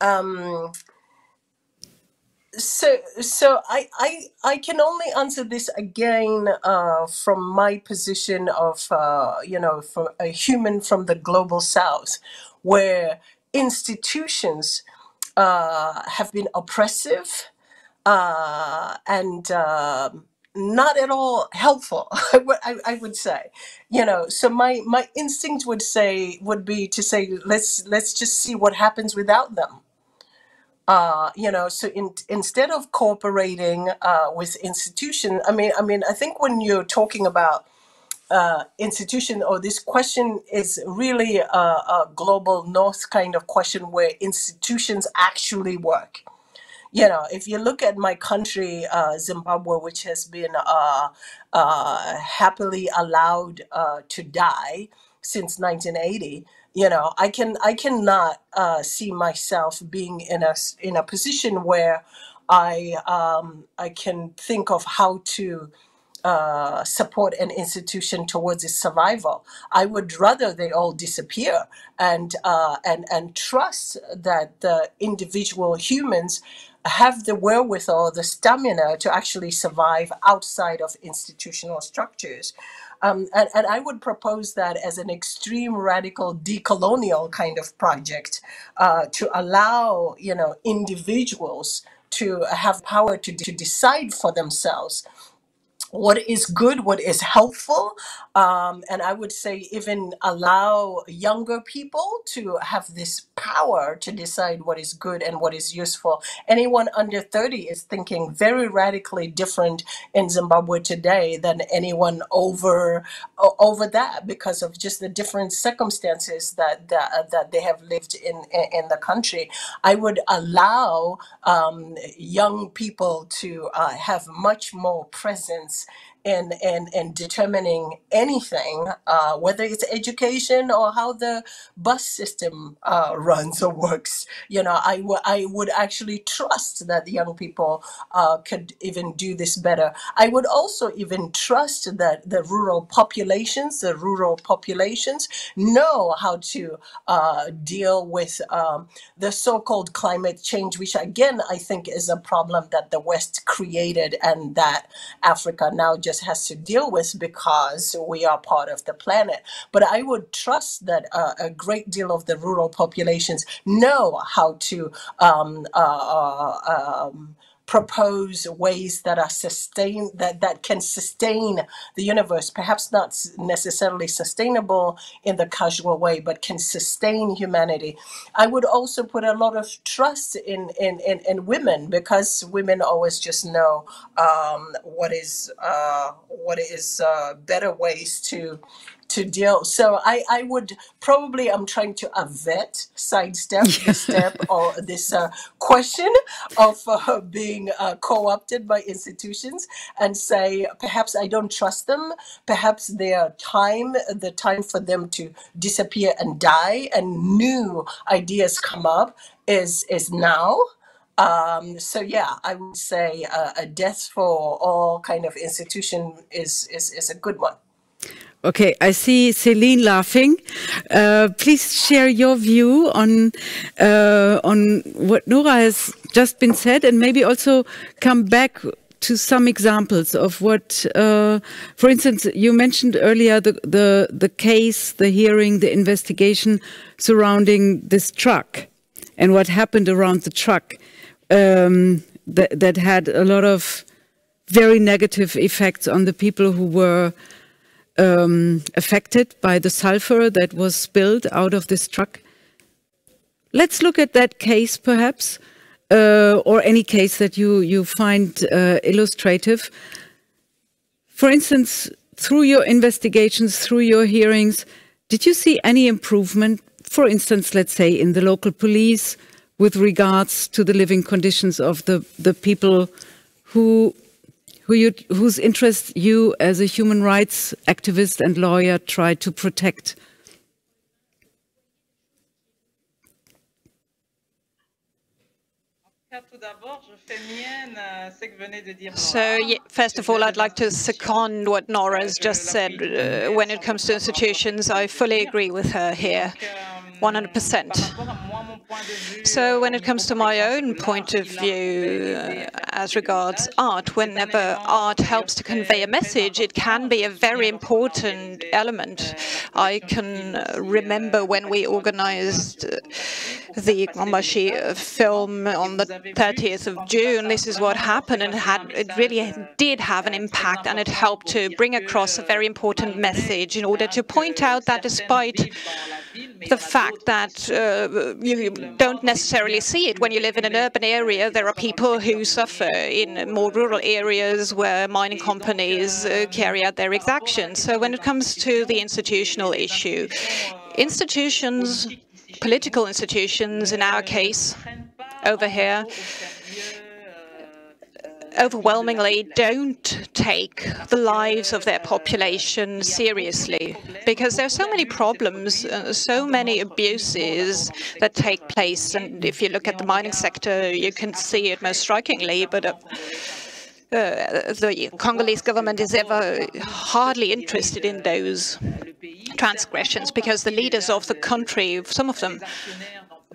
Um, so, so I, I, I can only answer this again uh, from my position of, uh, you know, from a human from the global south, where institutions uh, have been oppressive uh, and um not at all helpful. I would would say, you know. So my my instinct would say would be to say let's let's just see what happens without them. Uh, you know, so in, instead of cooperating uh, with institution, I mean, I mean, I think when you're talking about uh, institution or this question is really a, a global north kind of question where institutions actually work you know, if you look at my country, uh, Zimbabwe, which has been uh, uh, happily allowed uh, to die since 1980, you know, I can I cannot uh, see myself being in a in a position where I um, I can think of how to uh, support an institution towards its survival. I would rather they all disappear and uh, and and trust that the individual humans have the wherewithal, the stamina to actually survive outside of institutional structures. Um, and, and I would propose that as an extreme radical decolonial kind of project uh, to allow, you know, individuals to have power to, to decide for themselves what is good, what is helpful, um, and I would say even allow younger people to have this power to decide what is good and what is useful. Anyone under 30 is thinking very radically different in Zimbabwe today than anyone over over that because of just the different circumstances that that, uh, that they have lived in, in in the country. I would allow um, young people to uh, have much more presence months in in, in determining anything, uh, whether it's education or how the bus system uh, runs or works. You know, I I would actually trust that the young people uh, could even do this better. I would also even trust that the rural populations, the rural populations, know how to uh, deal with um, the so-called climate change, which again I think is a problem that the West created and that Africa now just has to deal with because we are part of the planet. But I would trust that uh, a great deal of the rural populations know how to um, uh, uh, um, propose ways that are sustain that that can sustain the universe perhaps not necessarily sustainable in the casual way but can sustain humanity. I would also put a lot of trust in in in, in women because women always just know um, what is uh, what is uh, better ways to to deal. So I, I would probably I'm trying to avert, sidestep this step or this uh, question of uh, being uh, co-opted by institutions and say perhaps I don't trust them. Perhaps their time, the time for them to disappear and die, and new ideas come up is is now. Um, so yeah, I would say uh, a death for all kind of institution is is, is a good one. Okay, I see Celine laughing. Uh, please share your view on uh, on what Nora has just been said, and maybe also come back to some examples of what, uh, for instance, you mentioned earlier the, the the case, the hearing, the investigation surrounding this truck, and what happened around the truck um, that that had a lot of very negative effects on the people who were um, affected by the sulfur that was spilled out of this truck. Let's look at that case, perhaps, uh, or any case that you you find uh, illustrative. For instance, through your investigations, through your hearings, did you see any improvement? For instance, let's say in the local police, with regards to the living conditions of the the people who who you, whose interests you, as a human rights activist and lawyer, try to protect. So, Nora. ye- first of all, I'd like to second what Nora has just said. Uh, when it comes to institutions, I fully agree with her here, 100%. par rapport à moi, mon point de vue, So, when it comes to my own point of view uh, as regards art, whenever art helps to convey a message, it can be a very important element. I can remember when we organized the Lubumbashi uh, film on the 30th of June, this is what happened, and had it really did have an impact, and it helped to bring across a very important message in order to point out that despite the fact that uh, you don't necessarily see it when you live in an urban area. There are people who suffer in more rural areas where mining companies uh, carry out their exactions. So when it comes to the institutional issue, institutions, political institutions in our case, over here, overwhelmingly don't take the lives of their population seriously because there are so many problems, uh, so many abuses that take place. And if you look at the mining sector, you can see it most strikingly. But uh, uh, the Congolese government is ever hardly interested in those transgressions because the leaders of the country, some of them,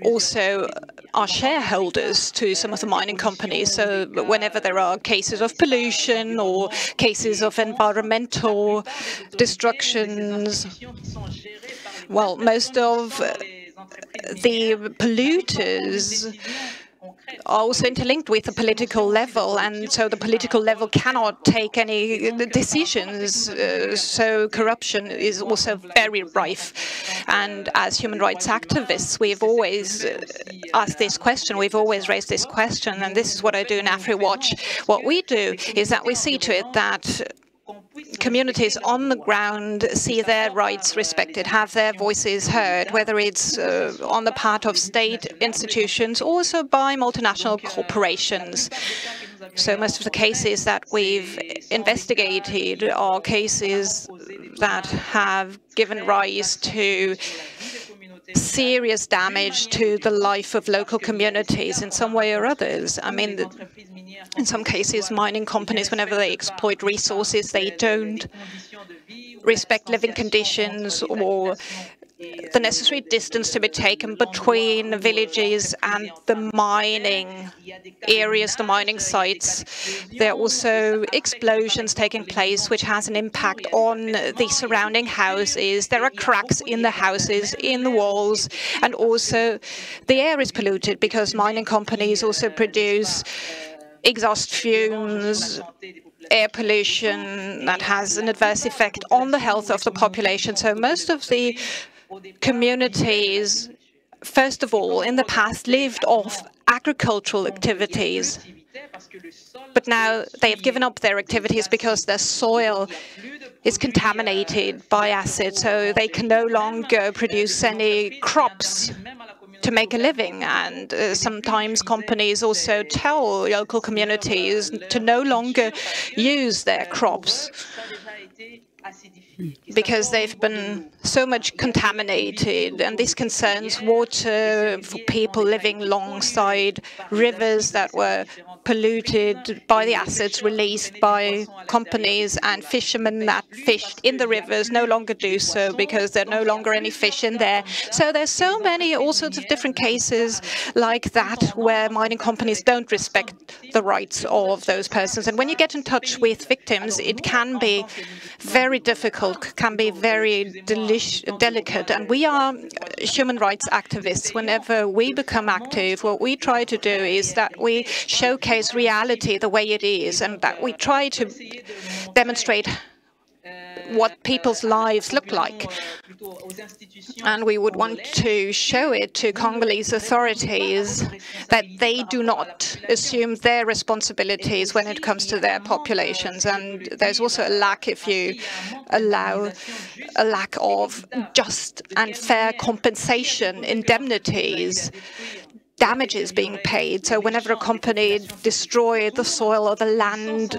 also are uh, shareholders to some of the mining companies. So whenever there are cases of pollution or cases of environmental destructions, well, most of the polluters also interlinked with the political level, and so the political level cannot take any decisions. Uh, so corruption is also very rife. And as human rights activists, we've always uh, asked this question, we've always raised this question, and this is what I do in Afrewatch. What we do is that we see to it that communities on the ground see their rights respected, have their voices heard, whether it's uh, on the part of state institutions, or also by multinational corporations. So most of the cases that we've investigated are cases that have given rise to serious damage to the life of local communities in some way or others. I mean, in some cases, mining companies, whenever they exploit resources, they don't respect living conditions or the necessary distance to be taken between villages and the mining areas, the mining sites. There are also explosions taking place, which has an impact on the surrounding houses. There are cracks in the houses, in the walls, and also the air is polluted because mining companies also produce exhaust fumes, air pollution that has an adverse effect on the health of the population. So most of the communities, first of all, in the past lived off agricultural activities. But now they have given up their activities because their soil is contaminated by acid, so they can no longer produce any crops to make a living. And uh, sometimes companies also tell local communities to no longer use their crops because they've been so much contaminated, and this concerns water for people living alongside rivers that were polluted by the acids released by companies, and fishermen that fished in the rivers no longer do so because there are no longer any fish in there. So there's so many, all sorts of different cases like that where mining companies don't respect the rights of those persons. And when you get in touch with victims, it can be very difficult, can be very delicate. And we are human rights activists. Whenever we become active, what we try to do is that we showcase reality the way it is and that we try to demonstrate what people's lives look like. And we would want to show it to Congolese authorities that they do not assume their responsibilities when it comes to their populations. And there's also a lack, if you allow a lack of just and fair compensation, indemnities damages being paid. So whenever a company destroys the soil or the land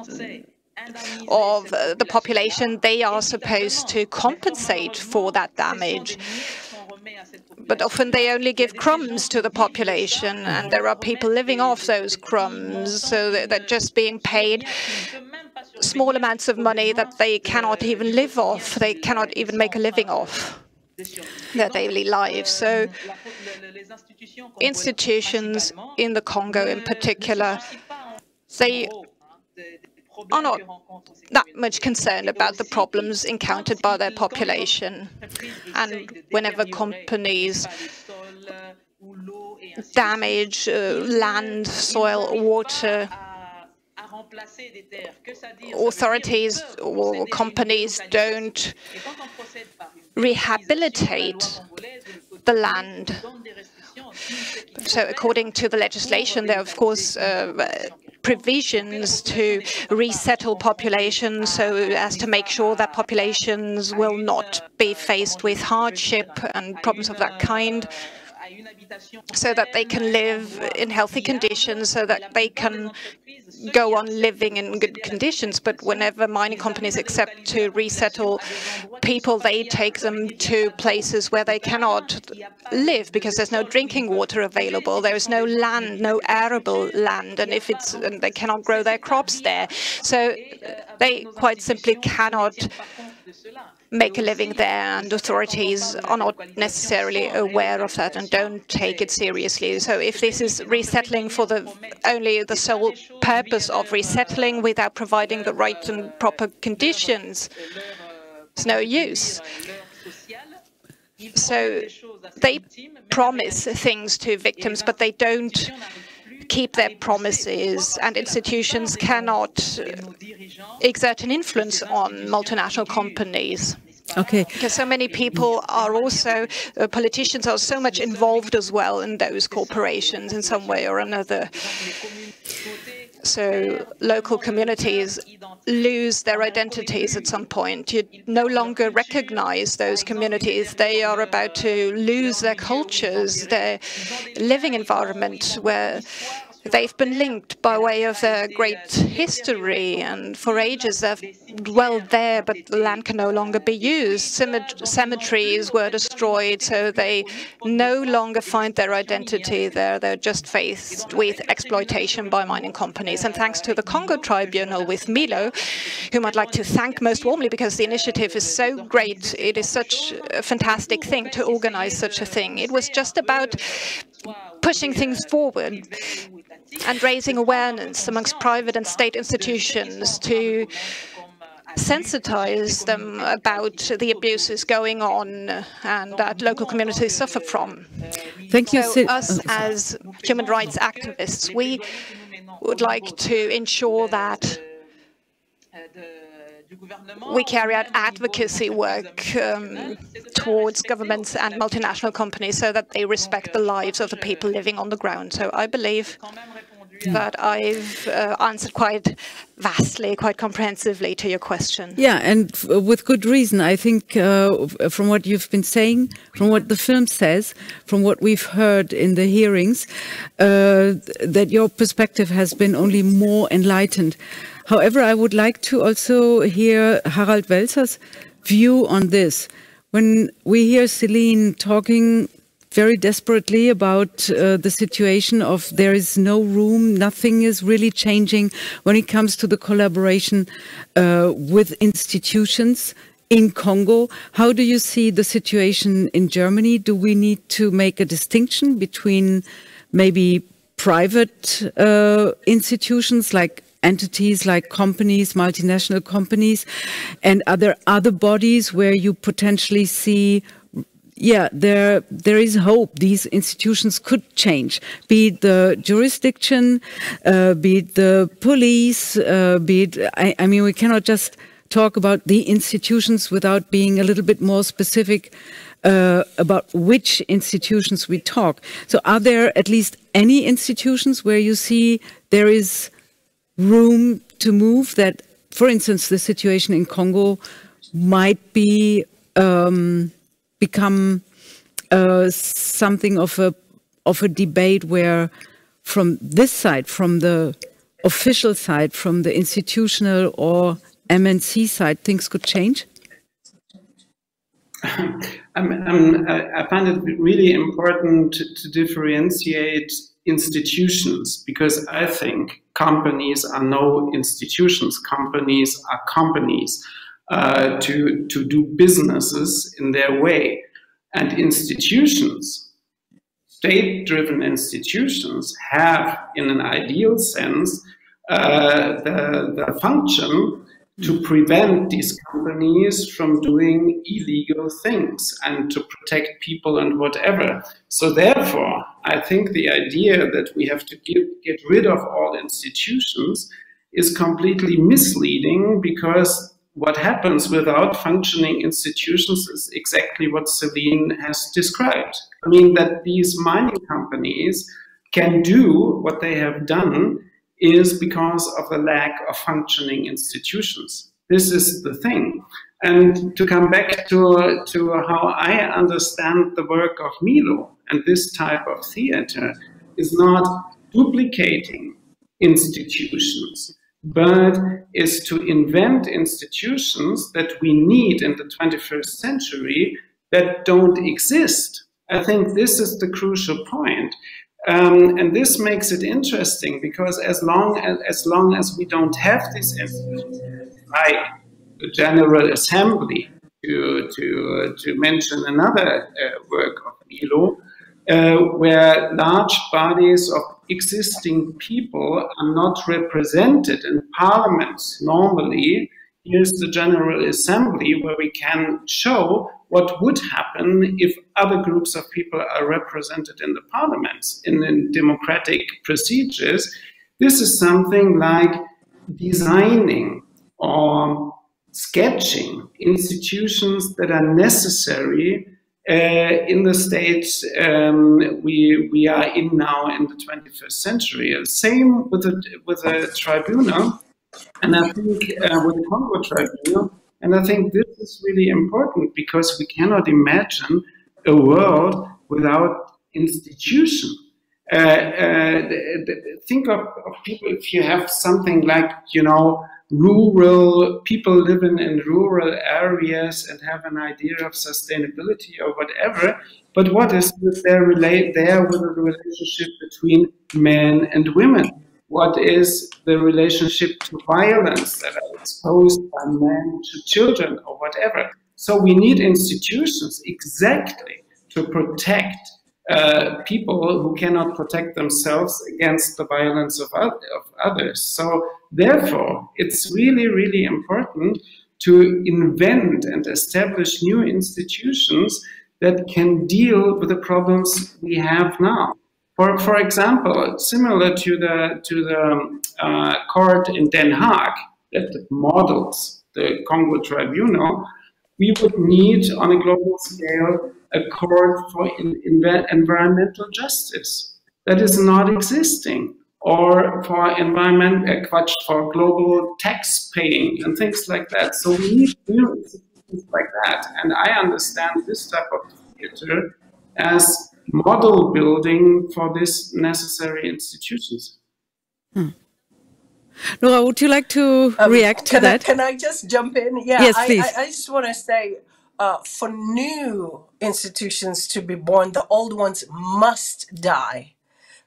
of uh, the population, they are supposed to compensate for that damage. But often they only give crumbs to the population, and there are people living off those crumbs, so they're just being paid small amounts of money that they cannot even live off, they cannot even make a living off their daily lives. So institutions in the Congo in particular, they are not that much concerned about the problems encountered by their population. And whenever companies damage uh, land, soil, water, authorities or companies don't rehabilitate the land. So according to the legislation, there are, of course, uh, provisions to resettle populations so as to make sure that populations will not be faced with hardship and problems of that kind so that they can live in healthy conditions, so that they can go on living in good conditions. But whenever mining companies accept to resettle people, they take them to places where they cannot live because there's no drinking water available. There is no land, no arable land, and if it's and they cannot grow their crops there. So uh, they quite simply cannot make a living there, and authorities are not necessarily aware of that and don't take it seriously. So if this is resettling for the only the sole purpose of resettling without providing the right and proper conditions, it's no use. So they promise things to victims, but they don't keep their promises, and institutions cannot exert an influence on multinational companies. Okay. Because so many people are also, uh, politicians are so much involved as well in those corporations in some way or another. So local communities lose their identities at some point. You no longer recognize those communities. They are about to lose their cultures, their living environment where they've been linked by way of their great history, and for ages they've dwelled there, but the land can no longer be used. Cemeteries were destroyed, so they no longer find their identity there. They're just faced with exploitation by mining companies. And thanks to the Congo Tribunal with Milo, whom I'd like to thank most warmly because the initiative is so great. It is such a fantastic thing to organize such a thing. It was just about pushing things forward and raising awareness amongst private and state institutions to sensitize them about the abuses going on and that local communities suffer from. Thank you. So us oh, as human rights activists, we would like to ensure that we carry out advocacy work um, towards governments and multinational companies so that they respect the lives of the people living on the ground. So I believe that I've uh, answered quite vastly, quite comprehensively to your question. Yeah, and with good reason. I think uh, from what you've been saying, from what the film says, from what we've heard in the hearings, uh, that your perspective has been only more enlightened. However, I would like to also hear Harald Welzer's view on this. When we hear Celine talking very desperately about uh, the situation of there is no room, nothing is really changing when it comes to the collaboration uh, with institutions in Congo. How do you see the situation in Germany? Do we need to make a distinction between maybe private uh, institutions like entities like companies, multinational companies, and other other bodies where you potentially see yeah, there there is hope. These institutions could change, be it the jurisdiction, uh, be it the police, uh, be it. I, I, mean, we cannot just talk about the institutions without being a little bit more specific uh, about which institutions we talk. So, are there at least any institutions where you see there is room to move? That, for instance, the situation in Congo might be. Um, become uh, something of a of a debate where, from this side, from the official side, from the institutional or MNC side, things could change? I'm, I'm, i find it really important to, to, differentiate institutions because I think companies are no institutions. Companies are companies uh, to, to do businesses in their way. And institutions, state-driven institutions, have, in an ideal sense, uh, the, the function to prevent these companies from doing illegal things and to protect people and whatever. So therefore, I think the idea that we have to get, get rid of all institutions is completely misleading because what happens without functioning institutions is exactly what Celine has described. I mean, that these mining companies can do what they have done is because of the lack of functioning institutions. This is the thing. And to come back to, to how I understand the work of Milo and this type of theater is not duplicating institutions but is to invent institutions that we need in the 21st century that don't exist. I think this is the crucial point. Um, and this makes it interesting because as long as, as long as we don't have this institutions, like the General Assembly, to, to, to mention another uh, work of Milo, uh, where large bodies of existing people are not represented in parliaments normally. Here's the General Assembly where we can show what would happen if other groups of people are represented in the parliaments in, democratic procedures. This is something like designing or sketching institutions that are necessary uh, in the states um, we we are in now in the 21st century. Same with the with the tribunal, and I think uh, with the Congo tribunal, and I think this is really important because we cannot imagine a world without institution. Uh, uh think of, of people if you have something like you know rural people living in rural areas and have an idea of sustainability or whatever. But what is there relate there with the relationship between men and women? What is the relationship to violence that are exposed by men to children or whatever? So we need institutions exactly to protect uh, people who cannot protect themselves against the violence of, of others. So therefore, it's really, really important to invent and establish new institutions that can deal with the problems we have now. For, for example, similar to the, to the uh, court in Den Haag that models the Congo Tribunal, we would need on a global scale a court for in, in environmental justice that is not existing or for environment uh, for global tax paying and things like that. So we need like that. And I understand this type of theater as model building for these necessary institutions. Hmm. Nora, would you like to um, react to that? I, can I just jump in? Yeah, yes, please. I, I, I just want to say uh, for new institutions to be born, the old ones must die.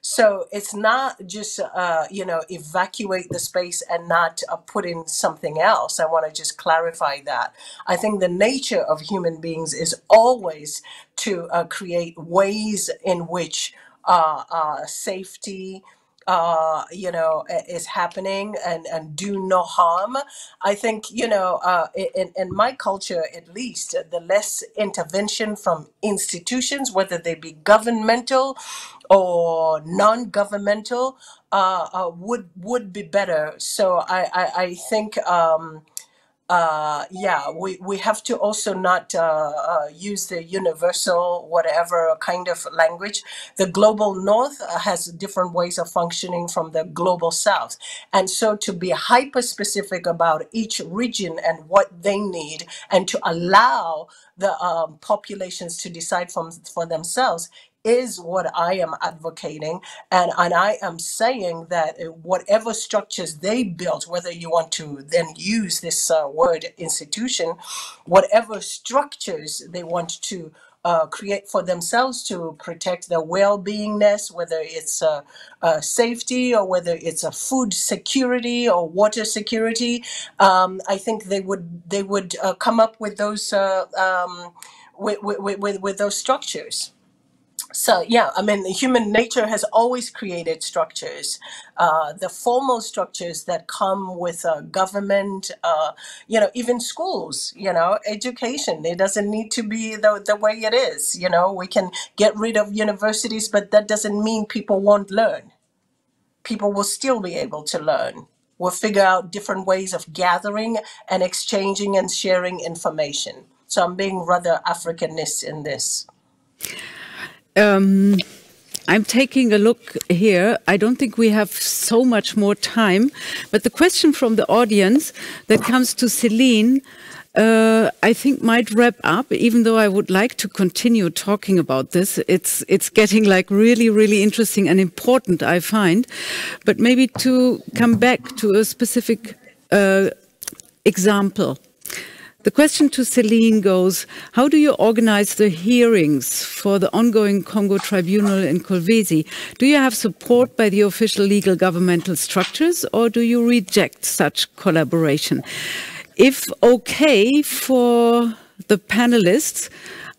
So it's not just, uh, you know, evacuate the space and not uh, put in something else. I want to just clarify that. I think the nature of human beings is always to uh, create ways in which uh, uh, safety, uh, you know, is happening and, and do no harm. I think, you know, uh, in, in my culture, at least, the less intervention from institutions, whether they be governmental or non-governmental, uh, uh, would would be better. So I, I, I think um, uh, yeah, we, we have to also not uh, uh, use the universal whatever kind of language. The global north has different ways of functioning from the global south. And so to be hyper specific about each region and what they need and to allow the um, populations to decide from, for themselves is what I am advocating. And, and I am saying that uh, whatever structures they built, whether you want to then use this uh, word institution, whatever structures they want to uh, create for themselves to protect their well-beingness, whether it's uh, uh, safety or whether it's a food security or water security. Um, I think they would they would uh, come up with those uh, um, with, with, with, with those structures. So yeah, I mean, human nature has always created structures. Uh, the formal structures that come with government, uh, you know, even schools, you know, education. It doesn't need to be the, the way it is. You know, we can get rid of universities, but that doesn't mean people won't learn. People will still be able to learn. We'll figure out different ways of gathering and exchanging and sharing information. So I'm being rather Africanist in this. Um, I'm taking a look here. I don't think we have so much more time, but the question from the audience that comes to Celine, uh, I think might wrap up. Even though I would like to continue talking about this, it's it's getting like really really interesting and important. I find, but maybe to come back to a specific uh, example. The question to Celine goes, how do you organize the hearings for the ongoing Congo Tribunal in Kolwezi? Do you have support by the official legal governmental structures or do you reject such collaboration? If okay for the panelists,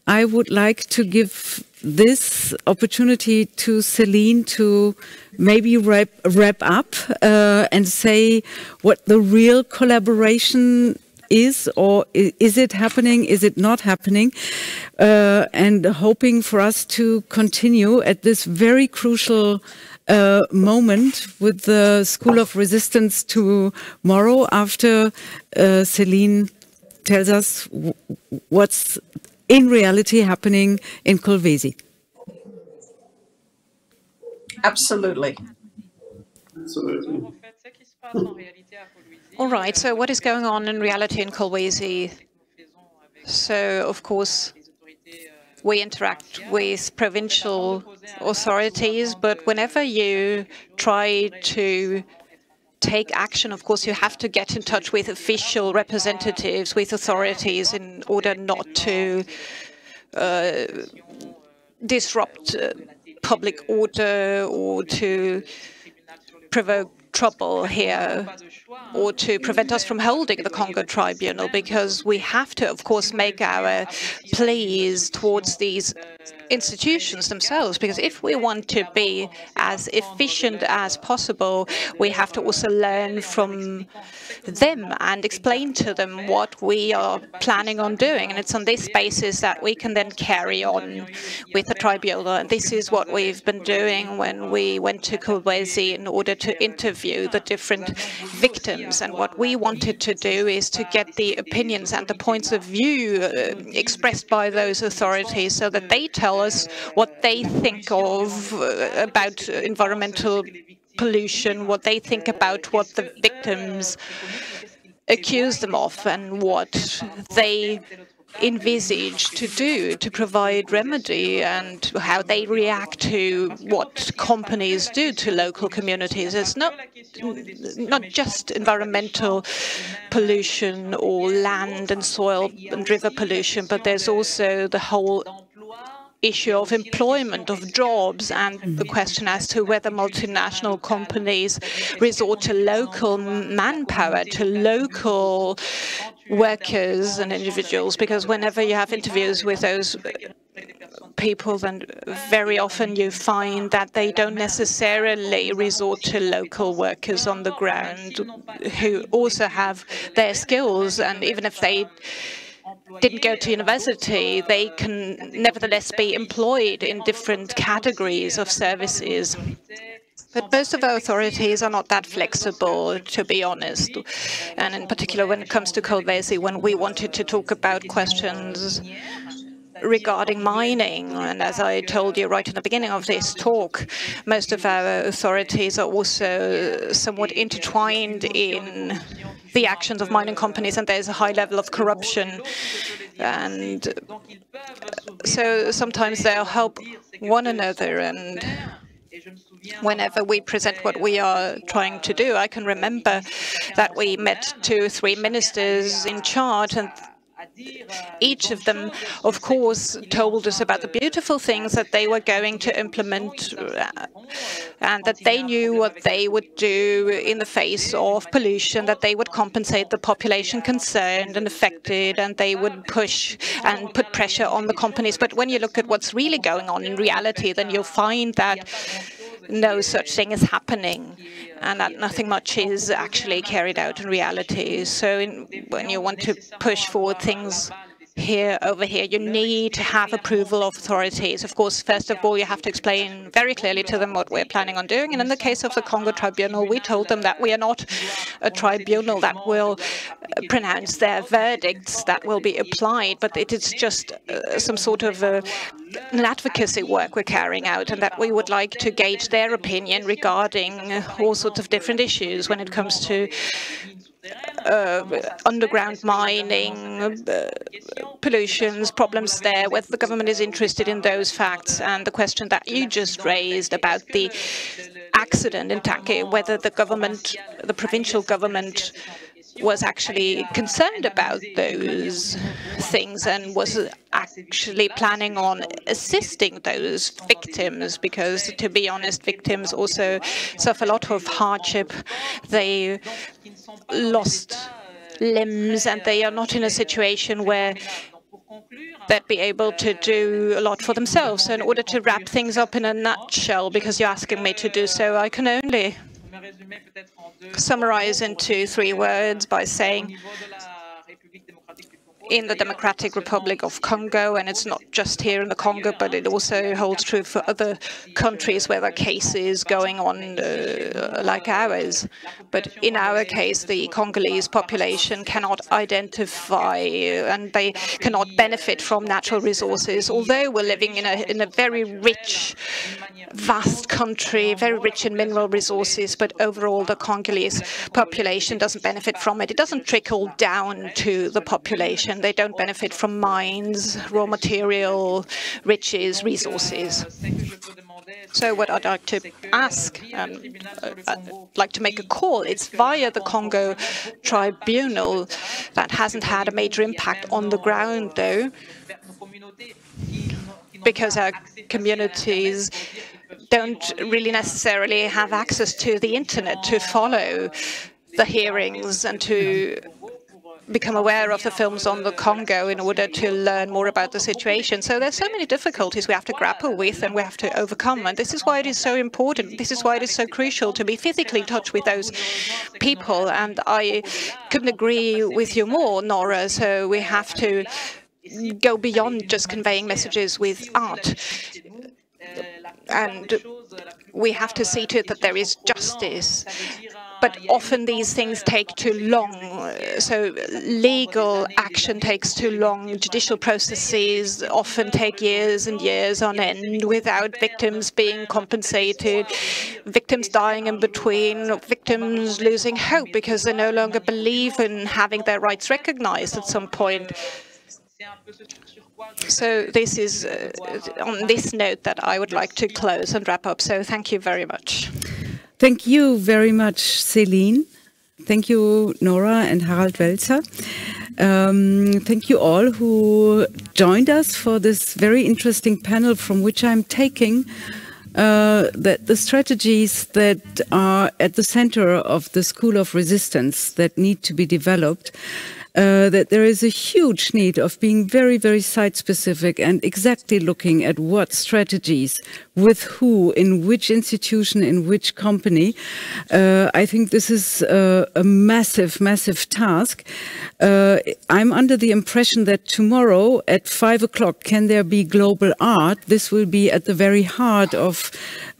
I would like to give this opportunity to Celine to maybe wrap, wrap up uh, and say what the real collaboration is, or is it happening? Is it not happening? Uh, and hoping for us to continue at this very crucial uh, moment with the School of Resistance tomorrow after uh, Celine tells us what's in reality happening in Kolwezi. Absolutely. Absolutely. All right, so what is going on in reality in Kolwezi? So, of course, we interact with provincial authorities, but whenever you try to take action, of course, you have to get in touch with official representatives, with authorities, in order not to uh, disrupt uh, public order or to provoke trouble here or to prevent us from holding the Congo Tribunal because we have to, of course, make our pleas towards these institutions themselves because if we want to be as efficient as possible, we have to also learn from them and explain to them what we are planning on doing. And it's on this basis that we can then carry on with the tribunal. And this is what we've been doing when we went to Kolwezi in order to interview the different victims. And what we wanted to do is to get the opinions and the points of view uh, expressed by those authorities so that they tell us what they think of uh, about environmental pollution, what they think about what the victims accuse them of and what they envisage to do to provide remedy and how they react to what companies do to local communities. It's not not just environmental pollution or land and soil and river pollution, but there's also the whole issue of employment, of jobs, and the question as to whether multinational companies resort to local manpower, to local workers and individuals, because whenever you have interviews with those people, then very often you find that they don't necessarily resort to local workers on the ground who also have their skills, and even if they didn't go to university, they can nevertheless be employed in different categories of services. But most of our authorities are not that flexible, to be honest. And in particular, when it comes to Kolwezi, when we wanted to talk about questions regarding mining. And as I told you right in the beginning of this talk, most of our authorities are also somewhat intertwined in the actions of mining companies, and there's a high level of corruption. And so sometimes they'll help one another and whenever we present what we are trying to do. I can remember that we met two three ministers in charge and each of them, of course, told us about the beautiful things that they were going to implement uh, and that they knew what they would do in the face of pollution, that they would compensate the population concerned and affected, and they would push and put pressure on the companies. But when you look at what's really going on in reality, then you'll find that no such thing is happening and that nothing much is actually carried out in reality. So in, when you want to push forward things here, over here, you need to have approval of authorities. Of course, first of all, you have to explain very clearly to them what we're planning on doing. And in the case of the Congo Tribunal, we told them that we are not a tribunal that will uh, pronounce their verdicts that will be applied, but it is just uh, some sort of uh, an advocacy work we're carrying out, and that we would like to gauge their opinion regarding all sorts of different issues when it comes to uh, underground mining, uh, pollutions, problems there, whether the government is interested in those facts, and the question that you just raised about the accident in Taki, whether the government, the provincial government, was actually concerned about those things and was actually planning on assisting those victims because to be honest victims also suffer a lot of hardship they lost limbs and they are not in a situation where they'd be able to do a lot for themselves. So in order to wrap things up in a nutshell, because you're asking me to do so, I can only summarize into three words by saying in the Democratic Republic of Congo, and it's not just here in the Congo, but it also holds true for other countries where there are cases going on uh, like ours. But in our case, the Congolese population cannot identify and they cannot benefit from natural resources, although we're living in a, in a very rich, vast country, very rich in mineral resources, but overall the Congolese population doesn't benefit from it. It doesn't trickle down to the population. They don't benefit from mines, raw material, riches, resources. So what I'd like to ask, um, uh, I'd like to make a call, it's via the Congo Tribunal that hasn't had a major impact on the ground, though, because our communities don't really necessarily have access to the internet to follow the hearings and to become aware of the films on the Congo in order to learn more about the situation. So there's so many difficulties we have to grapple with and we have to overcome. And this is why it is so important. This is why it is so crucial to be physically in touch with those people. And I couldn't agree with you more, Nora. So we have to go beyond just conveying messages with art. And we have to see to it that there is justice but often these things take too long. So legal action takes too long. Judicial processes often take years and years on end without victims being compensated, victims dying in between, victims losing hope because they no longer believe in having their rights recognized at some point. So this is uh, on this note that I would like to close and wrap up. So thank you very much. Thank you very much, Celine. Thank you, Nora and Harald Welzer. Um, thank you all who joined us for this very interesting panel from which I'm taking uh, that the strategies that are at the center of the School of Resistance that need to be developed uh, that there is a huge need of being very, very site specific and exactly looking at what strategies, with who, in which institution, in which company. Uh, I think this is uh, a massive, massive task. Uh, I'm under the impression that tomorrow at five o'clock, can there be global art? This will be at the very heart of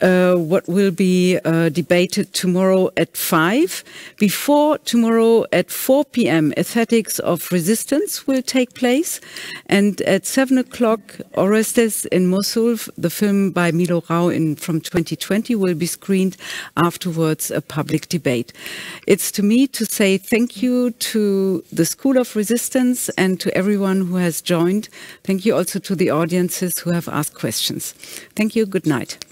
what will be uh, debated tomorrow at 5. Before tomorrow at 4 p.m., Aesthetics of Resistance will take place. And at 7 o'clock, Orestes in Mosul, the film by Milo Rau in, from 2020, will be screened. Afterwards, a public debate. It's to me to say thank you to the School of Resistance and to everyone who has joined. Thank you also to the audiences who have asked questions. Thank you. Good night.